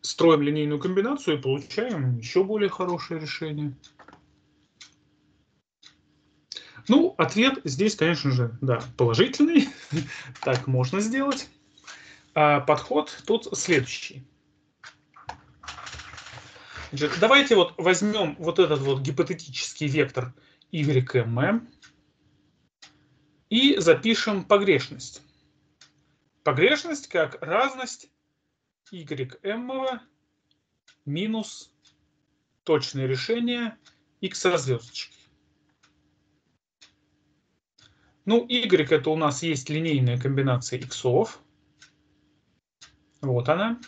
строим линейную комбинацию и получаем еще более хорошее решение. Ну, ответ здесь, конечно же, да, положительный. [LAUGHS] так можно сделать. А подход тут следующий. Давайте вот возьмем вот этот вот гипотетический вектор YM и запишем погрешность. Погрешность как разность YM минус точное решение x со звездочкой. Ну, y это у нас есть линейная комбинация иксов. Вот она.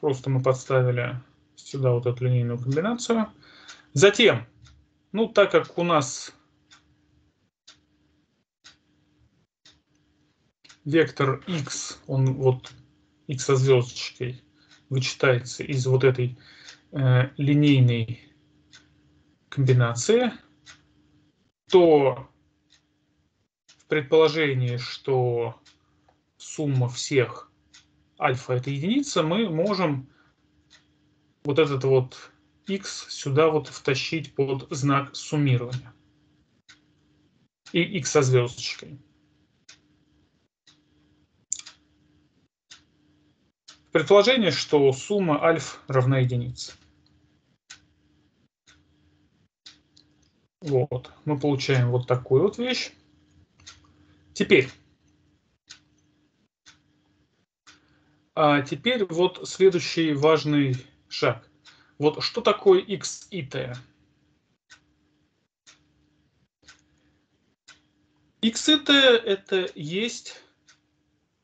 Просто мы подставили сюда вот эту линейную комбинацию. Затем, ну так как у нас вектор x, он вот x со звездочкой вычитается из вот этой э, линейной комбинации, то в предположении, что сумма всех альфа это единица, мы можем вот этот вот x сюда вот втащить под знак суммирования. И x со звездочкой. Предположение, что сумма альф равна единице. Вот, мы получаем вот такую вот вещь. Теперь, а теперь вот следующий важный шаг. Вот что такое x и t? x и t это есть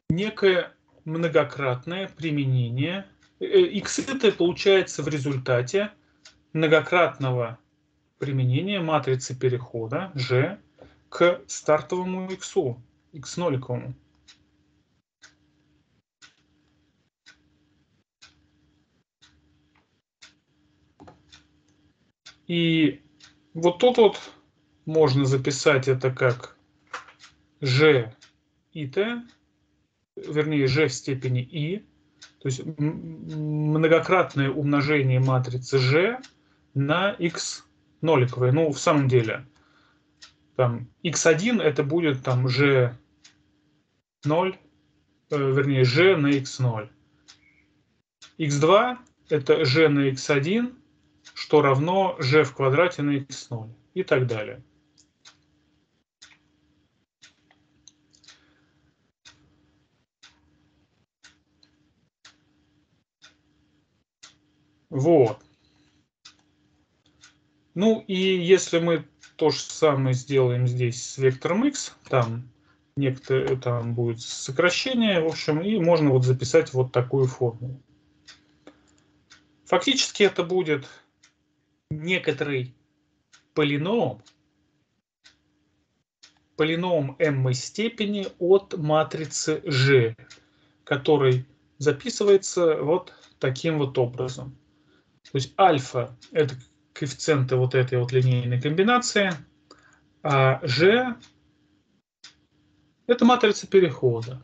некое многократное применение. x и t получается в результате многократного применения матрицы перехода G к стартовому x, x ноликовому. И вот тут вот можно записать это как g и t, вернее g в степени i, то есть многократное умножение матрицы g на x ноликовое. Ну, в самом деле, там x1 это будет там g0, э, вернее g на x0. x2 это g на x1 что равно g в квадрате на x0 и так далее. Вот. Ну и если мы то же самое сделаем здесь с вектором x, там некоторые там будет сокращение, в общем, и можно вот записать вот такую формулу. Фактически это будет некоторый полином, полином m степени от матрицы G, который записывается вот таким вот образом. То есть альфа – это коэффициенты вот этой вот линейной комбинации, а G – это матрица перехода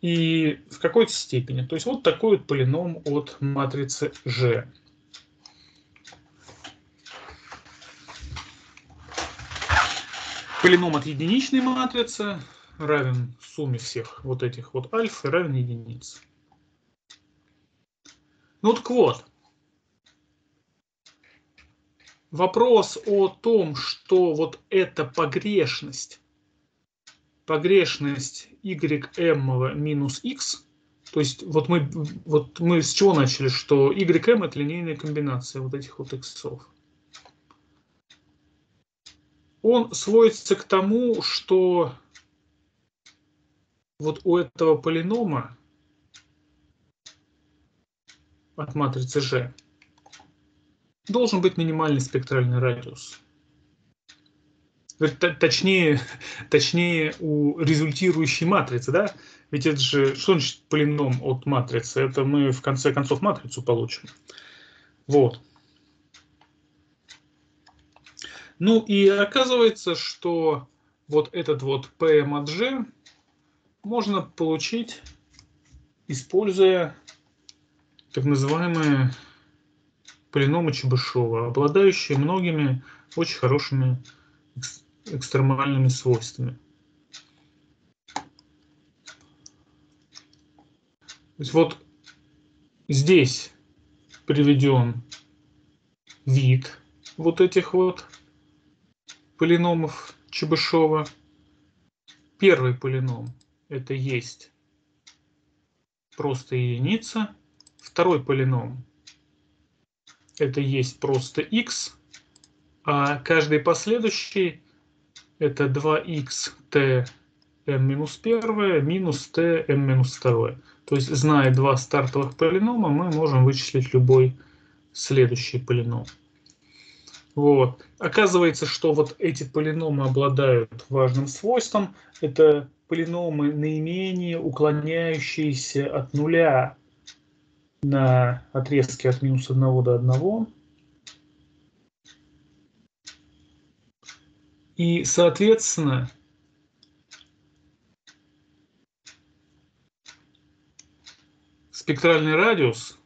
и в какой-то степени. То есть вот такой вот полином от матрицы G. Полином от единичной матрицы равен сумме всех вот этих вот альф и равен единице. Ну так вот, вопрос о том, что вот эта погрешность погрешность ym минус x, То есть вот мы, вот мы с чего начали, что YM это линейная комбинация вот этих вот иксов. Он сводится к тому, что вот у этого полинома от матрицы G должен быть минимальный спектральный радиус. Точнее, [LAUGHS] точнее у результирующей матрицы, да? Ведь это же, что значит полином от матрицы? Это мы в конце концов матрицу получим. Вот. Ну и оказывается, что вот этот вот PM от G можно получить, используя так называемые полиномы Чебышева, обладающие многими очень хорошими экстремальными свойствами. То есть вот здесь приведен вид вот этих вот полиномов Чебышева. Первый полином это есть просто единица. Второй полином это есть просто x, а каждый последующий это 2х t m минус 1 минус t m минус 2. То есть, зная два стартовых полинома, мы можем вычислить любой следующий полином. Вот. Оказывается, что вот эти полиномы обладают важным свойством. Это полиномы наименее уклоняющиеся от нуля на отрезке от минус 1 до 1. И, соответственно, спектральный радиус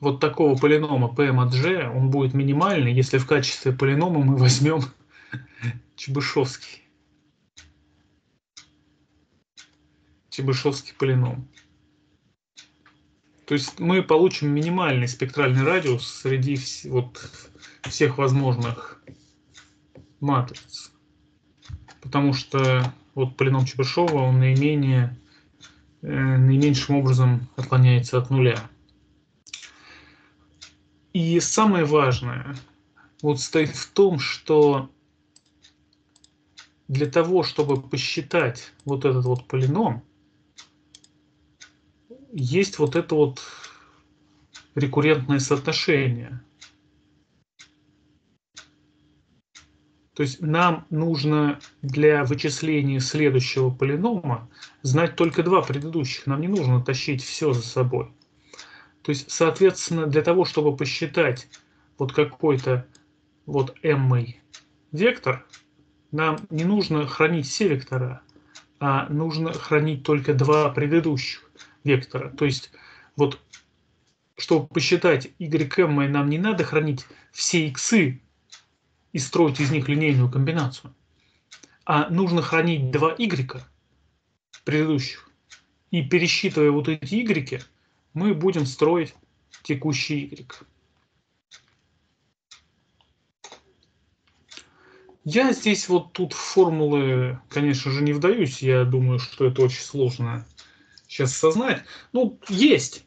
вот такого полинома PM от G, он будет минимальный, если в качестве полинома мы возьмем [LAUGHS] Чебышевский. Чебышевский полином. То есть мы получим минимальный спектральный радиус среди вот всех возможных матриц. Потому что вот полином Чебышева, он наименее, э, наименьшим образом отклоняется от нуля. И самое важное вот стоит в том, что для того, чтобы посчитать вот этот вот полином, есть вот это вот рекуррентное соотношение. То есть нам нужно для вычисления следующего полинома знать только два предыдущих. Нам не нужно тащить все за собой. То есть, соответственно, для того, чтобы посчитать вот какой-то вот m вектор, нам не нужно хранить все вектора, а нужно хранить только два предыдущих вектора. То есть, вот, чтобы посчитать ym, нам не надо хранить все x и строить из них линейную комбинацию, а нужно хранить два y предыдущих. И пересчитывая вот эти y, мы будем строить текущий Y. Я здесь вот тут формулы, конечно же, не вдаюсь. Я думаю, что это очень сложно сейчас осознать. Ну, есть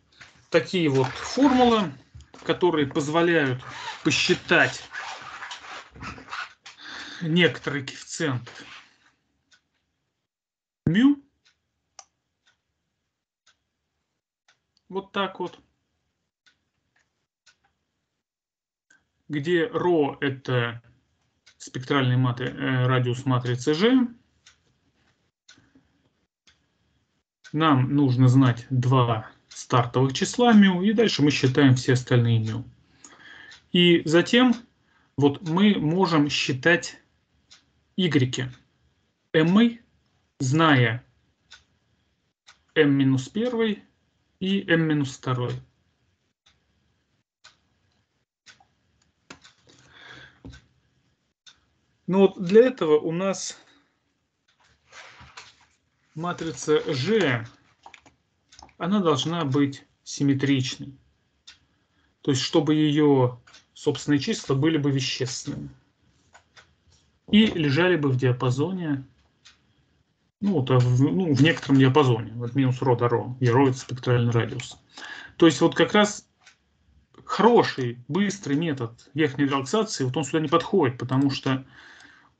такие вот формулы, которые позволяют посчитать некоторый коэффициент μ Вот так вот. Где ρ это спектральный матри... Э, радиус матрицы G. Нам нужно знать два стартовых числа μ, и дальше мы считаем все остальные μ. И затем вот мы можем считать y. m, зная m-1 и m-2. Ну вот для этого у нас матрица G, она должна быть симметричной. То есть, чтобы ее собственные числа были бы вещественными. И лежали бы в диапазоне ну, вот, в, ну, в некотором диапазоне, вот минус ро до ро, яро спектральный радиус. То есть вот как раз хороший, быстрый метод верхней релаксации, вот он сюда не подходит, потому что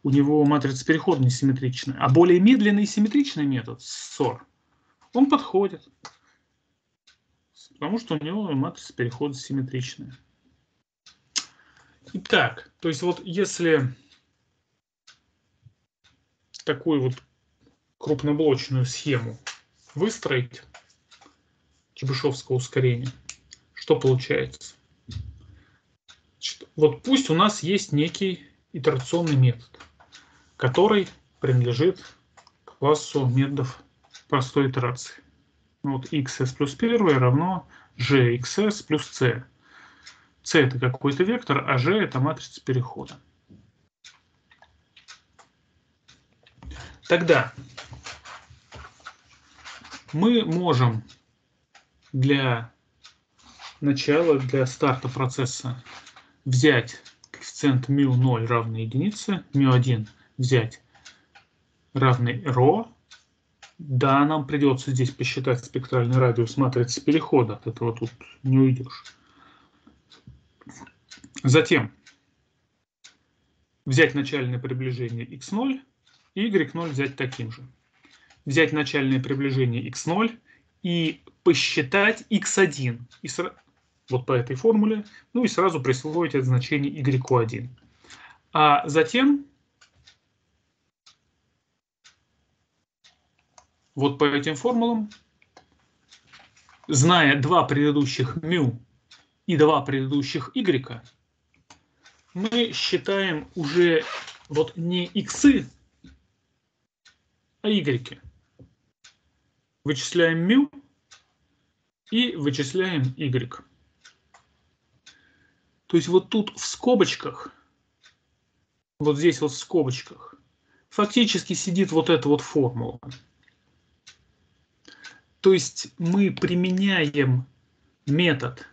у него матрица перехода несимметричная. А более медленный и симметричный метод, SOR, он подходит. Потому что у него матрица перехода симметричная. Итак, то есть вот если такую вот крупноблочную схему выстроить Чебышевского ускорения, что получается? Вот пусть у нас есть некий итерационный метод, который принадлежит классу методов простой итерации. Вот xs плюс 1 равно gxs плюс c. c это какой-то вектор, а g это матрица перехода. Тогда мы можем для начала, для старта процесса взять коэффициент μ0 равный единице, μ1 взять равный ρ. Да, нам придется здесь посчитать спектральный радиус матрицы перехода, от этого тут не уйдешь. Затем взять начальное приближение x0 и y0 взять таким же. Взять начальное приближение x0 и посчитать x1. И вот по этой формуле, ну и сразу присвоить это значение y1. А затем вот по этим формулам, зная два предыдущих μ и два предыдущих y, мы считаем уже вот не x, а y. Вычисляем μ и вычисляем y. То есть вот тут в скобочках, вот здесь вот в скобочках, фактически сидит вот эта вот формула. То есть мы применяем метод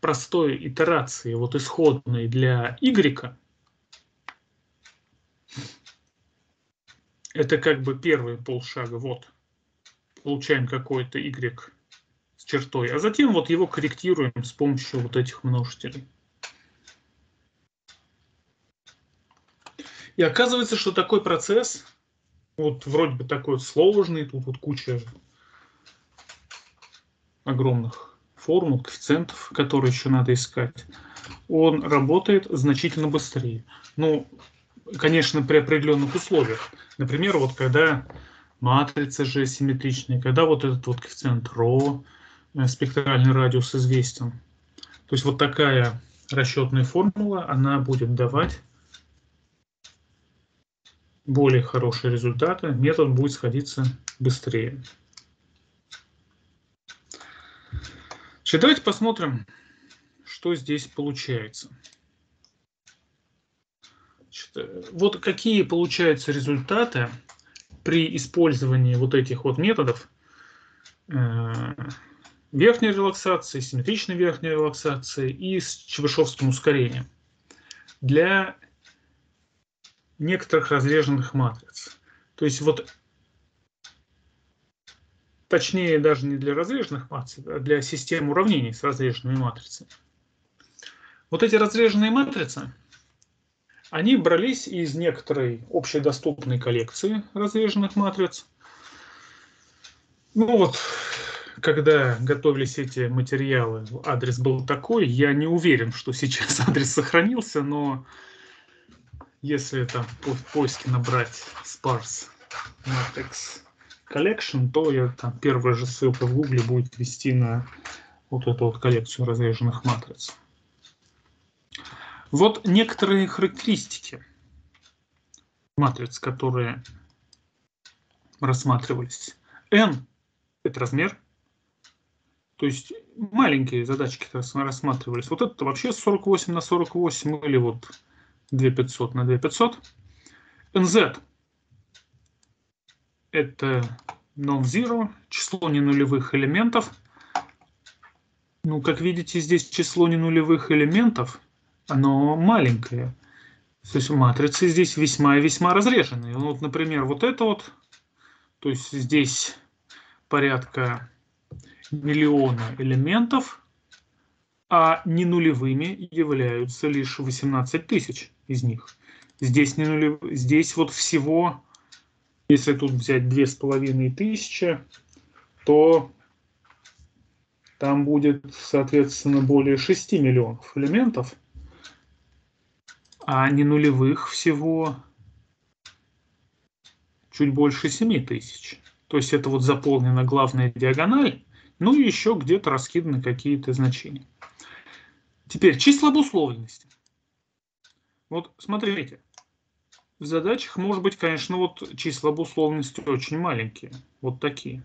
простой итерации, вот исходный для y. Это как бы первый полшага. Вот. Получаем какой-то y с чертой. А затем вот его корректируем с помощью вот этих множителей. И оказывается, что такой процесс, вот вроде бы такой сложный, тут вот куча огромных формул, коэффициентов, которые еще надо искать, он работает значительно быстрее. Ну, конечно, при определенных условиях. Например, вот когда матрица же симметричная, когда вот этот вот коэффициент ρ, э, спектральный радиус известен. То есть вот такая расчетная формула, она будет давать более хорошие результаты, метод будет сходиться быстрее. Значит, давайте посмотрим, что здесь получается. Значит, вот какие получаются результаты при использовании вот этих вот методов э, верхней релаксации, симметричной верхней релаксации и с Чебышевским ускорением для некоторых разреженных матриц. То есть вот точнее даже не для разреженных матриц, а для систем уравнений с разреженными матрицами. Вот эти разреженные матрицы, они брались из некоторой общедоступной коллекции разреженных матриц. Ну вот, когда готовились эти материалы, адрес был такой. Я не уверен, что сейчас [LAUGHS] адрес сохранился, но если там в поиске набрать sparse matrix collection, то я там первая же ссылка в гугле будет вести на вот эту вот коллекцию разреженных матриц. Вот некоторые характеристики матриц, которые рассматривались. n – это размер, то есть маленькие задачки рассматривались. Вот это вообще 48 на 48 или вот 2500 на 2500. NZ это non-zero, число ненулевых элементов. Ну, как видите, здесь число ненулевых элементов, оно маленькое. То есть матрицы здесь весьма и весьма разреженные. Ну, вот, например, вот это вот То есть здесь порядка миллиона элементов, а не нулевыми являются лишь 18 тысяч из них. Здесь, не нулев... здесь вот всего, если тут взять две с половиной тысячи, то там будет, соответственно, более 6 миллионов элементов, а не нулевых всего чуть больше 7 тысяч. То есть это вот заполнена главная диагональ, ну и еще где-то раскиданы какие-то значения. Теперь числа обусловленности. Вот смотрите, в задачах может быть, конечно, вот числа обусловленности очень маленькие, вот такие.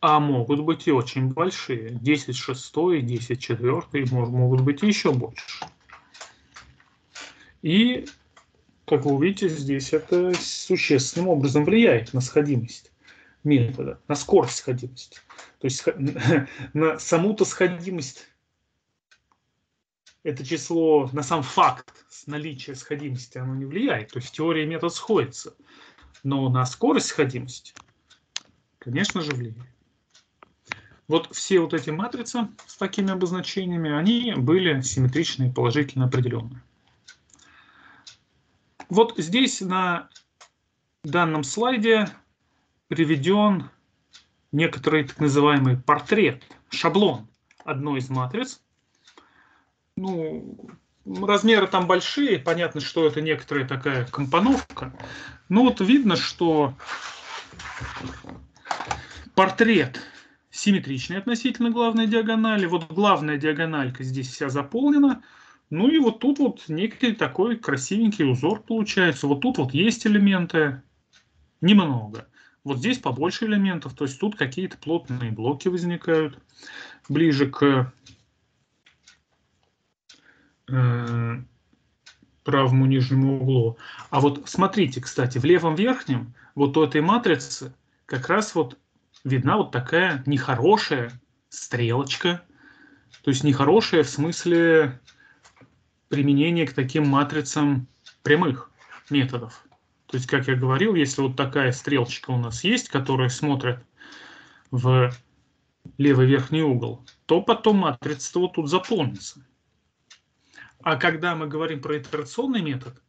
А могут быть и очень большие. 10 шестой, 10 четвертый, могут быть и еще больше. И, как вы увидите, здесь это существенным образом влияет на сходимость метода, на скорость сходимости. То есть [LAUGHS] на саму-то сходимость это число, на сам факт наличия сходимости оно не влияет. То есть теория и метод сходятся. Но на скорость сходимости, конечно же, влияет. Вот все вот эти матрицы с такими обозначениями, они были симметричные, положительно определенные. Вот здесь на данном слайде приведен некоторый так называемый портрет, шаблон одной из матриц. Ну, размеры там большие, понятно, что это некоторая такая компоновка. Но вот видно, что портрет симметричный относительно главной диагонали. Вот главная диагональка здесь вся заполнена. Ну и вот тут вот некий такой красивенький узор получается. Вот тут вот есть элементы, немного. Вот здесь побольше элементов, то есть тут какие-то плотные блоки возникают ближе к правому нижнему углу. А вот смотрите, кстати, в левом верхнем вот у этой матрицы как раз вот видна вот такая нехорошая стрелочка. То есть нехорошая в смысле применения к таким матрицам прямых методов. То есть, как я говорил, если вот такая стрелочка у нас есть, которая смотрит в левый верхний угол, то потом матрица вот тут заполнится. А когда мы говорим про итерационный метод,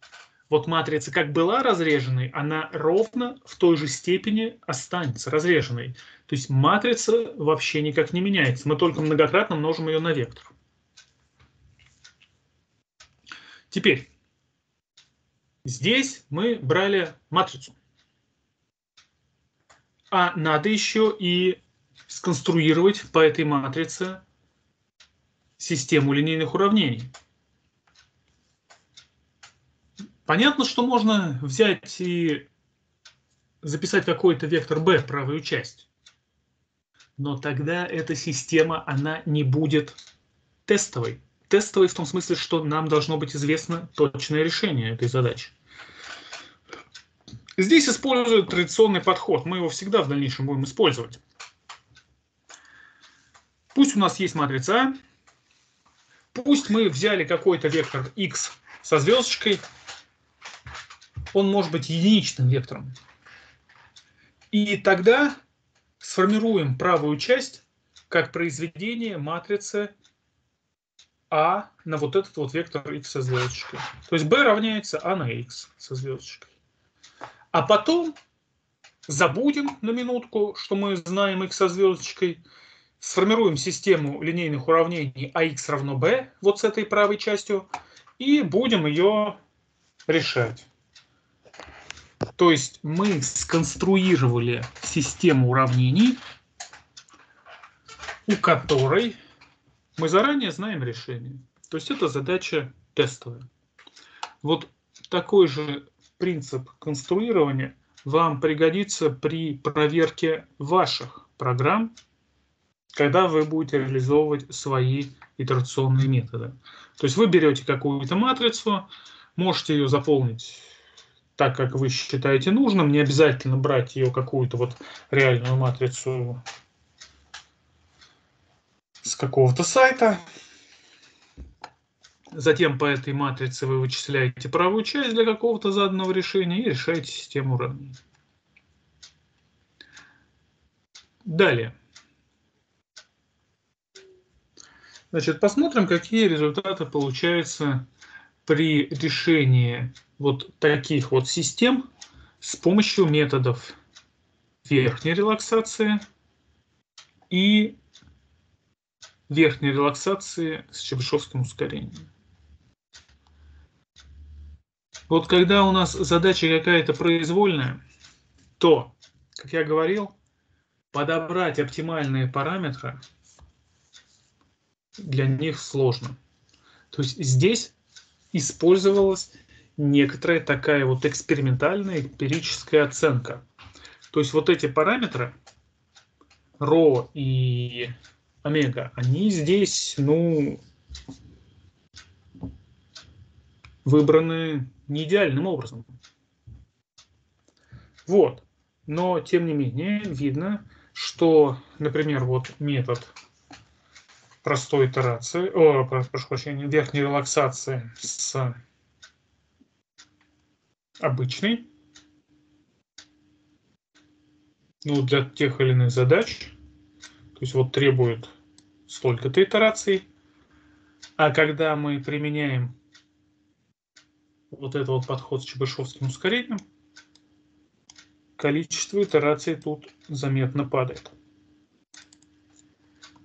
вот матрица как была разреженной, она ровно в той же степени останется разреженной. То есть матрица вообще никак не меняется. Мы только многократно множим ее на вектор. Теперь, здесь мы брали матрицу. А надо еще и сконструировать по этой матрице систему линейных уравнений. Понятно, что можно взять и записать какой-то вектор b правую часть. Но тогда эта система, она не будет тестовой. Тестовой в том смысле, что нам должно быть известно точное решение этой задачи. Здесь используют традиционный подход. Мы его всегда в дальнейшем будем использовать. Пусть у нас есть матрица А. Пусть мы взяли какой-то вектор x со звездочкой он может быть единичным вектором. И тогда сформируем правую часть как произведение матрицы А на вот этот вот вектор x со звездочкой. То есть b равняется А на x со звездочкой. А потом забудем на минутку, что мы знаем x со звездочкой, сформируем систему линейных уравнений ax равно b вот с этой правой частью и будем ее решать. То есть мы сконструировали систему уравнений, у которой мы заранее знаем решение. То есть это задача тестовая. Вот такой же принцип конструирования вам пригодится при проверке ваших программ, когда вы будете реализовывать свои итерационные методы. То есть вы берете какую-то матрицу, можете ее заполнить так, как вы считаете нужным. Не обязательно брать ее какую-то вот реальную матрицу с какого-то сайта. Затем по этой матрице вы вычисляете правую часть для какого-то заданного решения и решаете систему уравнений. Далее. Значит, посмотрим, какие результаты получаются при решении вот таких вот систем с помощью методов верхней релаксации и верхней релаксации с Чебышевским ускорением. Вот когда у нас задача какая-то произвольная, то, как я говорил, подобрать оптимальные параметры для них сложно. То есть здесь использовалась некоторая такая вот экспериментальная эмпирическая оценка. То есть вот эти параметры, ро и омега, они здесь, ну, выбраны не идеальным образом. Вот. Но, тем не менее, видно, что, например, вот метод простой итерации, о, прошу прощения, верхней релаксации с обычной, ну, для тех или иных задач, то есть вот требует столько-то итераций, а когда мы применяем вот этот вот подход с Чебышевским ускорением, количество итераций тут заметно падает.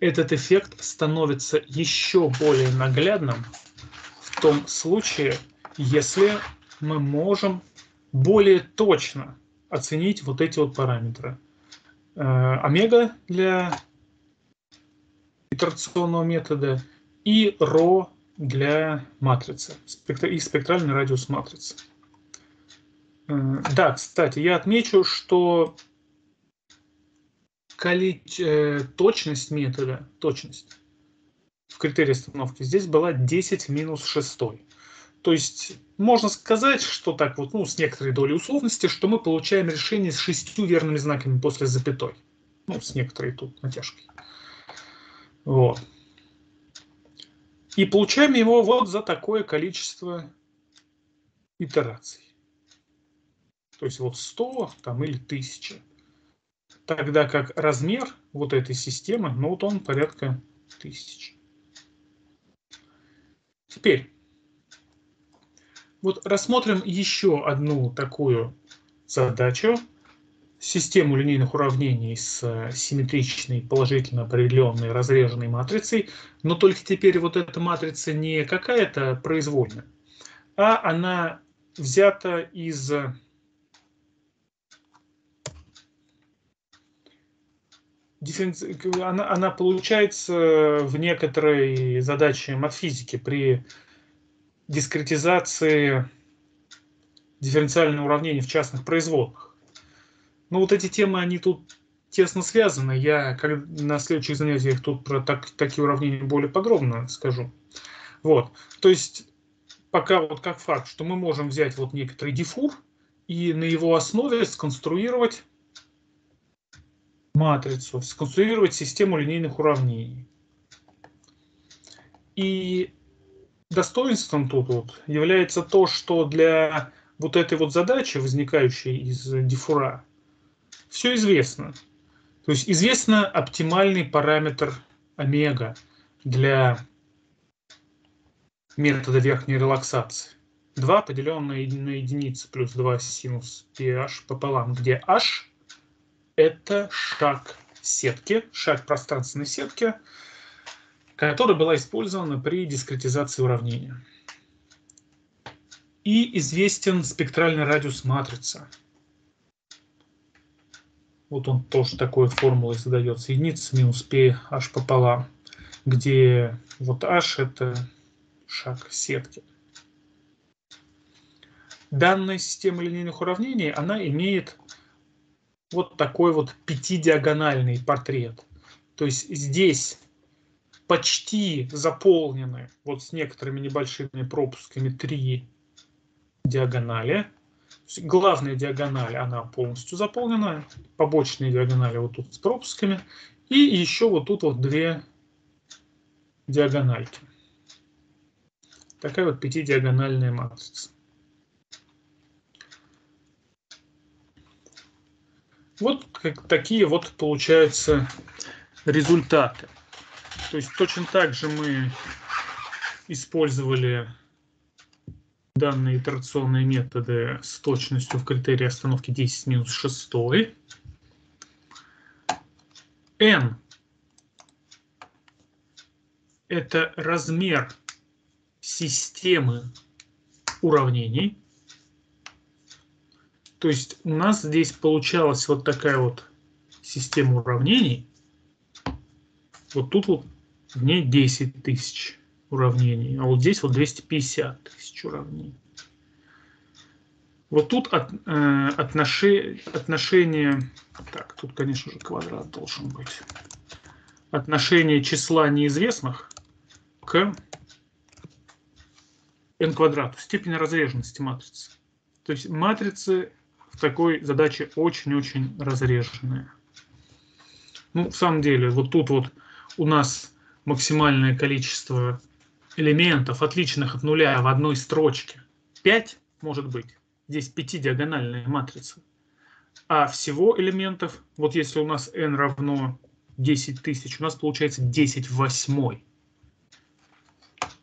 Этот эффект становится еще более наглядным в том случае, если мы можем более точно оценить вот эти вот параметры. Э, омега для итерационного метода и ро для матрицы и спектральный радиус матрицы. Э, да, кстати, я отмечу, что. Э, точность метода, точность в критерии остановки здесь была 10 минус 6. То есть можно сказать, что так вот, ну, с некоторой долей условности, что мы получаем решение с шестью верными знаками после запятой. Ну, с некоторой тут натяжкой. Вот. И получаем его вот за такое количество итераций. То есть вот 100 там, или 1000. Тогда как размер вот этой системы, ну вот он порядка 1000. Теперь, вот рассмотрим еще одну такую задачу. Систему линейных уравнений с симметричной положительно определенной разреженной матрицей, но только теперь вот эта матрица не какая-то произвольная, а она взята из она, она получается в некоторой задаче матфизики при дискретизации дифференциального уравнения в частных производных. Ну, вот эти темы, они тут тесно связаны. Я как, на следующих занятиях тут про так, такие уравнения более подробно скажу. Вот. То есть, пока вот как факт, что мы можем взять вот некоторый дифур и на его основе сконструировать матрицу, сконструировать систему линейных уравнений. И достоинством тут вот является то, что для вот этой вот задачи, возникающей из дифура, все известно. То есть известно оптимальный параметр омега для метода верхней релаксации. 2 поделенное на единицу плюс 2 синус ph пополам, где h это шаг сетки, шаг пространственной сетки, которая была использована при дискретизации уравнения. И известен спектральный радиус матрицы. Вот он тоже такой формулой задается. Единица минус p h пополам, где вот h это шаг сетки. Данная система линейных уравнений, она имеет вот такой вот пятидиагональный портрет. То есть здесь почти заполнены, вот с некоторыми небольшими пропусками, три диагонали. Главная диагональ, она полностью заполнена. Побочные диагонали вот тут с пропусками. И еще вот тут вот две диагональки. Такая вот пятидиагональная матрица. Вот как, такие вот получаются результаты. То есть точно так же мы использовали данные итерационные методы с точностью в критерии остановки 10 минус 6. n – это размер системы уравнений. То есть у нас здесь получалась вот такая вот система уравнений. Вот тут вот в ней 10 тысяч уравнений, а вот здесь вот 250 тысяч уравнений. Вот тут от, э, отноши, отношение, так, тут, конечно же, квадрат должен быть. Отношение числа неизвестных к n квадрату, степень разреженности матрицы. То есть матрицы в такой задаче очень-очень разреженные. Ну, в самом деле, вот тут вот у нас максимальное количество элементов, отличных от нуля в одной строчке. 5 может быть. Здесь пятидиагональная матрица. А всего элементов, вот если у нас n равно 10 тысяч, у нас получается 10 в 8.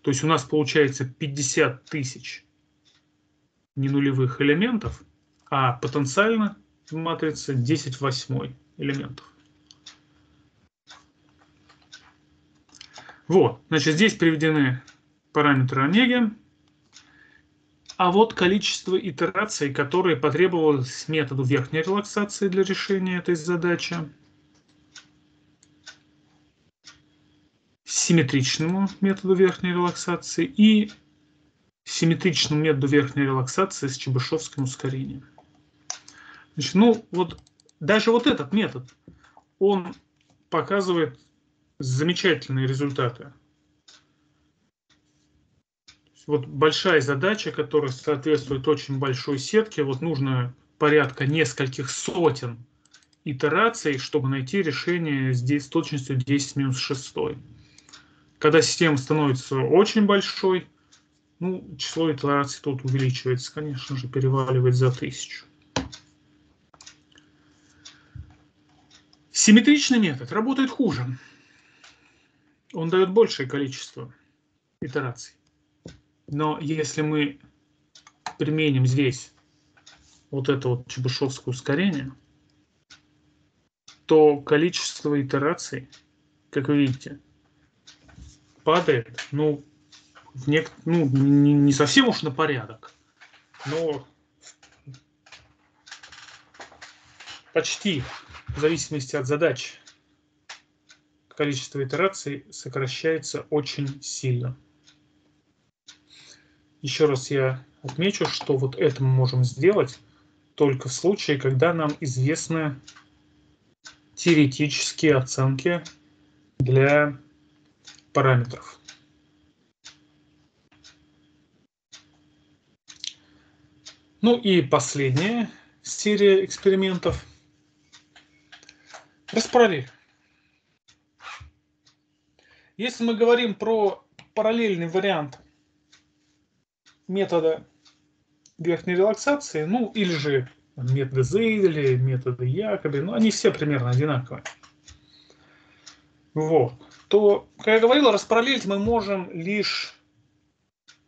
То есть у нас получается 50 тысяч ненулевых элементов, а потенциально в матрице 10 в 8 элементов. Вот, значит, здесь приведены параметры Онеги. А вот количество итераций, которые потребовалось методу верхней релаксации для решения этой задачи. Симметричному методу верхней релаксации и симметричному методу верхней релаксации с Чебышевским ускорением. Значит, ну вот даже вот этот метод, он показывает замечательные результаты. Вот большая задача, которая соответствует очень большой сетке, вот нужно порядка нескольких сотен итераций, чтобы найти решение здесь с точностью 10 минус 6. Когда система становится очень большой, ну, число итераций тут увеличивается, конечно же, переваливает за тысячу. Симметричный метод работает хуже он дает большее количество итераций. Но если мы применим здесь вот это вот Чебышевское ускорение, то количество итераций, как вы видите, падает, ну, в нек... ну не, не совсем уж на порядок, но почти в зависимости от задач количество итераций сокращается очень сильно. Еще раз я отмечу, что вот это мы можем сделать только в случае, когда нам известны теоретические оценки для параметров. Ну и последняя серия экспериментов. Распараллель. Если мы говорим про параллельный вариант метода верхней релаксации, ну или же методы Зейделя, методы Якоби, ну они все примерно одинаковые. Вот. То, как я говорил, распараллелить мы можем лишь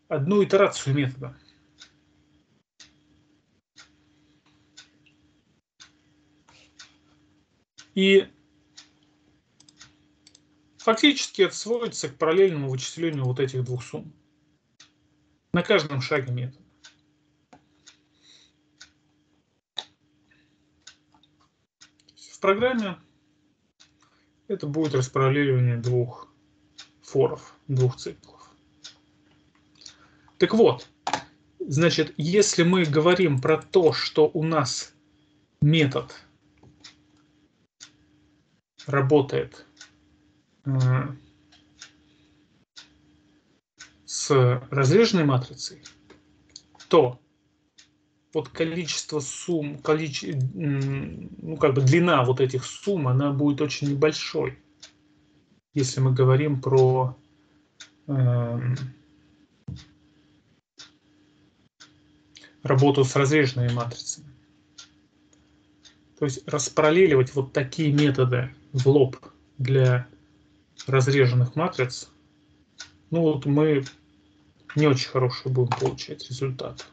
одну итерацию метода. И Фактически это сводится к параллельному вычислению вот этих двух сумм. На каждом шаге метода. В программе это будет распараллеливание двух форов, двух циклов. Так вот, значит, если мы говорим про то, что у нас метод работает с разреженной матрицей, то вот количество сумм, количе, ну как бы длина вот этих сумм, она будет очень небольшой, если мы говорим про э, работу с разреженными матрицами. То есть распараллеливать вот такие методы в лоб для разреженных матриц, ну вот мы не очень хороший будем получать результат.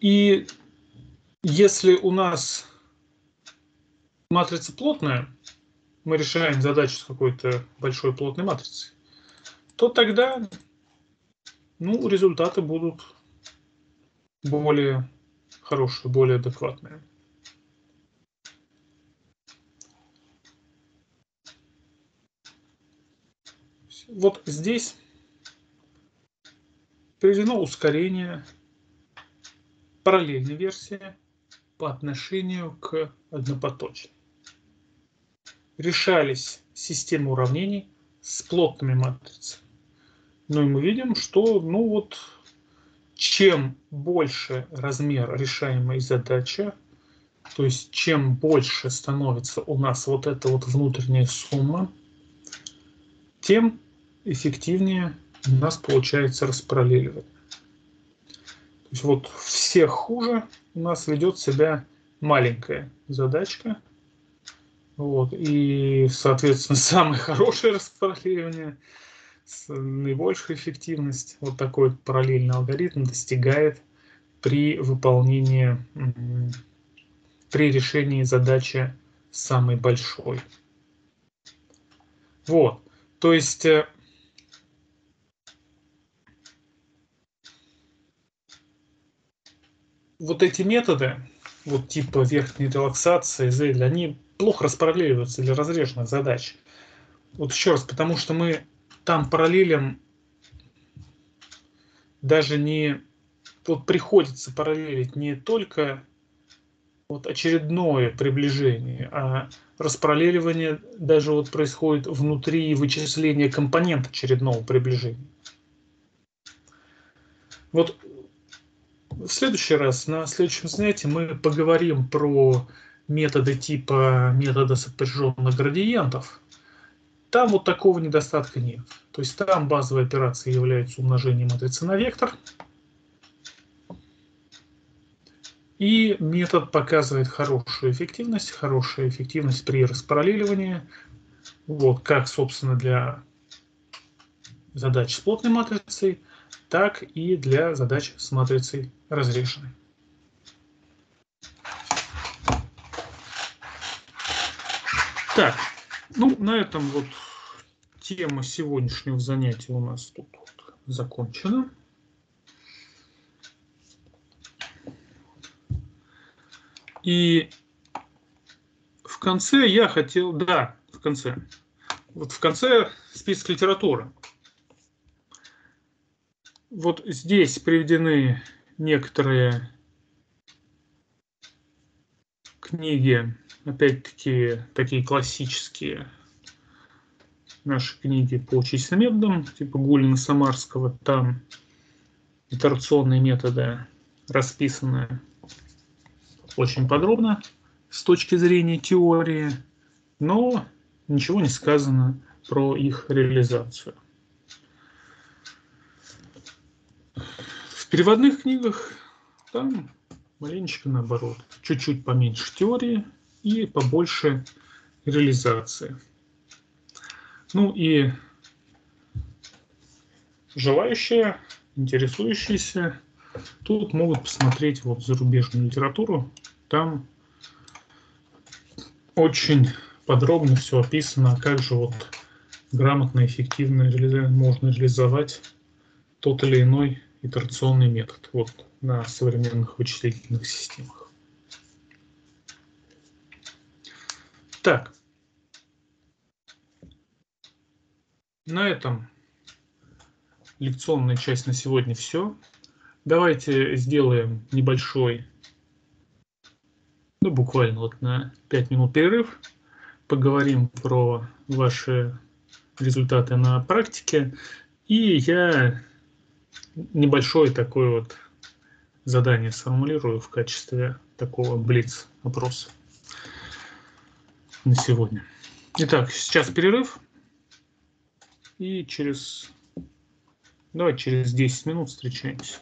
И если у нас матрица плотная, мы решаем задачу с какой-то большой плотной матрицей, то тогда ну, результаты будут более хорошие, более адекватные. Вот здесь приведено ускорение параллельной версии по отношению к однопоточной. Решались системы уравнений с плотными матрицами. Ну и мы видим, что ну вот, чем больше размер решаемой задачи, то есть чем больше становится у нас вот эта вот внутренняя сумма, тем эффективнее у нас получается распараллеливание. То есть вот всех хуже у нас ведет себя маленькая задачка. Вот, и, соответственно, [LAUGHS] самое хорошее распараллеливание – наибольшую эффективность вот такой параллельный алгоритм достигает при выполнении, при решении задачи самой большой. Вот, то есть вот эти методы, вот типа верхней релаксации, ZL, они плохо распараллеливаются для разреженных задач. Вот еще раз, потому что мы там параллелям даже не вот приходится параллелить не только вот очередное приближение, а распараллеливание даже вот происходит внутри вычисления компонента очередного приближения. Вот в следующий раз, на следующем занятии мы поговорим про методы типа метода сопряженных градиентов – там вот такого недостатка нет. То есть там базовая операция является умножением матрицы на вектор. И метод показывает хорошую эффективность, хорошая эффективность при распараллеливании. Вот, как, собственно, для задач с плотной матрицей, так и для задач с матрицей разрешенной. Так, ну, на этом вот тема сегодняшнего занятия у нас тут вот закончена. И в конце я хотел, да, в конце, вот в конце список литературы. Вот здесь приведены некоторые книги, опять-таки, такие классические наши книги по численным методам, типа Гулина Самарского, там итерационные методы расписаны очень подробно с точки зрения теории, но ничего не сказано про их реализацию. Переводных книгах там маленечко наоборот, чуть-чуть поменьше теории и побольше реализации. Ну и желающие, интересующиеся, тут могут посмотреть вот зарубежную литературу. Там очень подробно все описано, как же вот грамотно, эффективно можно реализовать тот или иной итерационный метод вот, на современных вычислительных системах. Так, На этом лекционная часть на сегодня все. Давайте сделаем небольшой, ну буквально вот на 5 минут перерыв. Поговорим про ваши результаты на практике. И я небольшое такое вот задание сформулирую в качестве такого блиц опроса на сегодня. Итак, сейчас перерыв. И через... Давай через 10 минут встречаемся.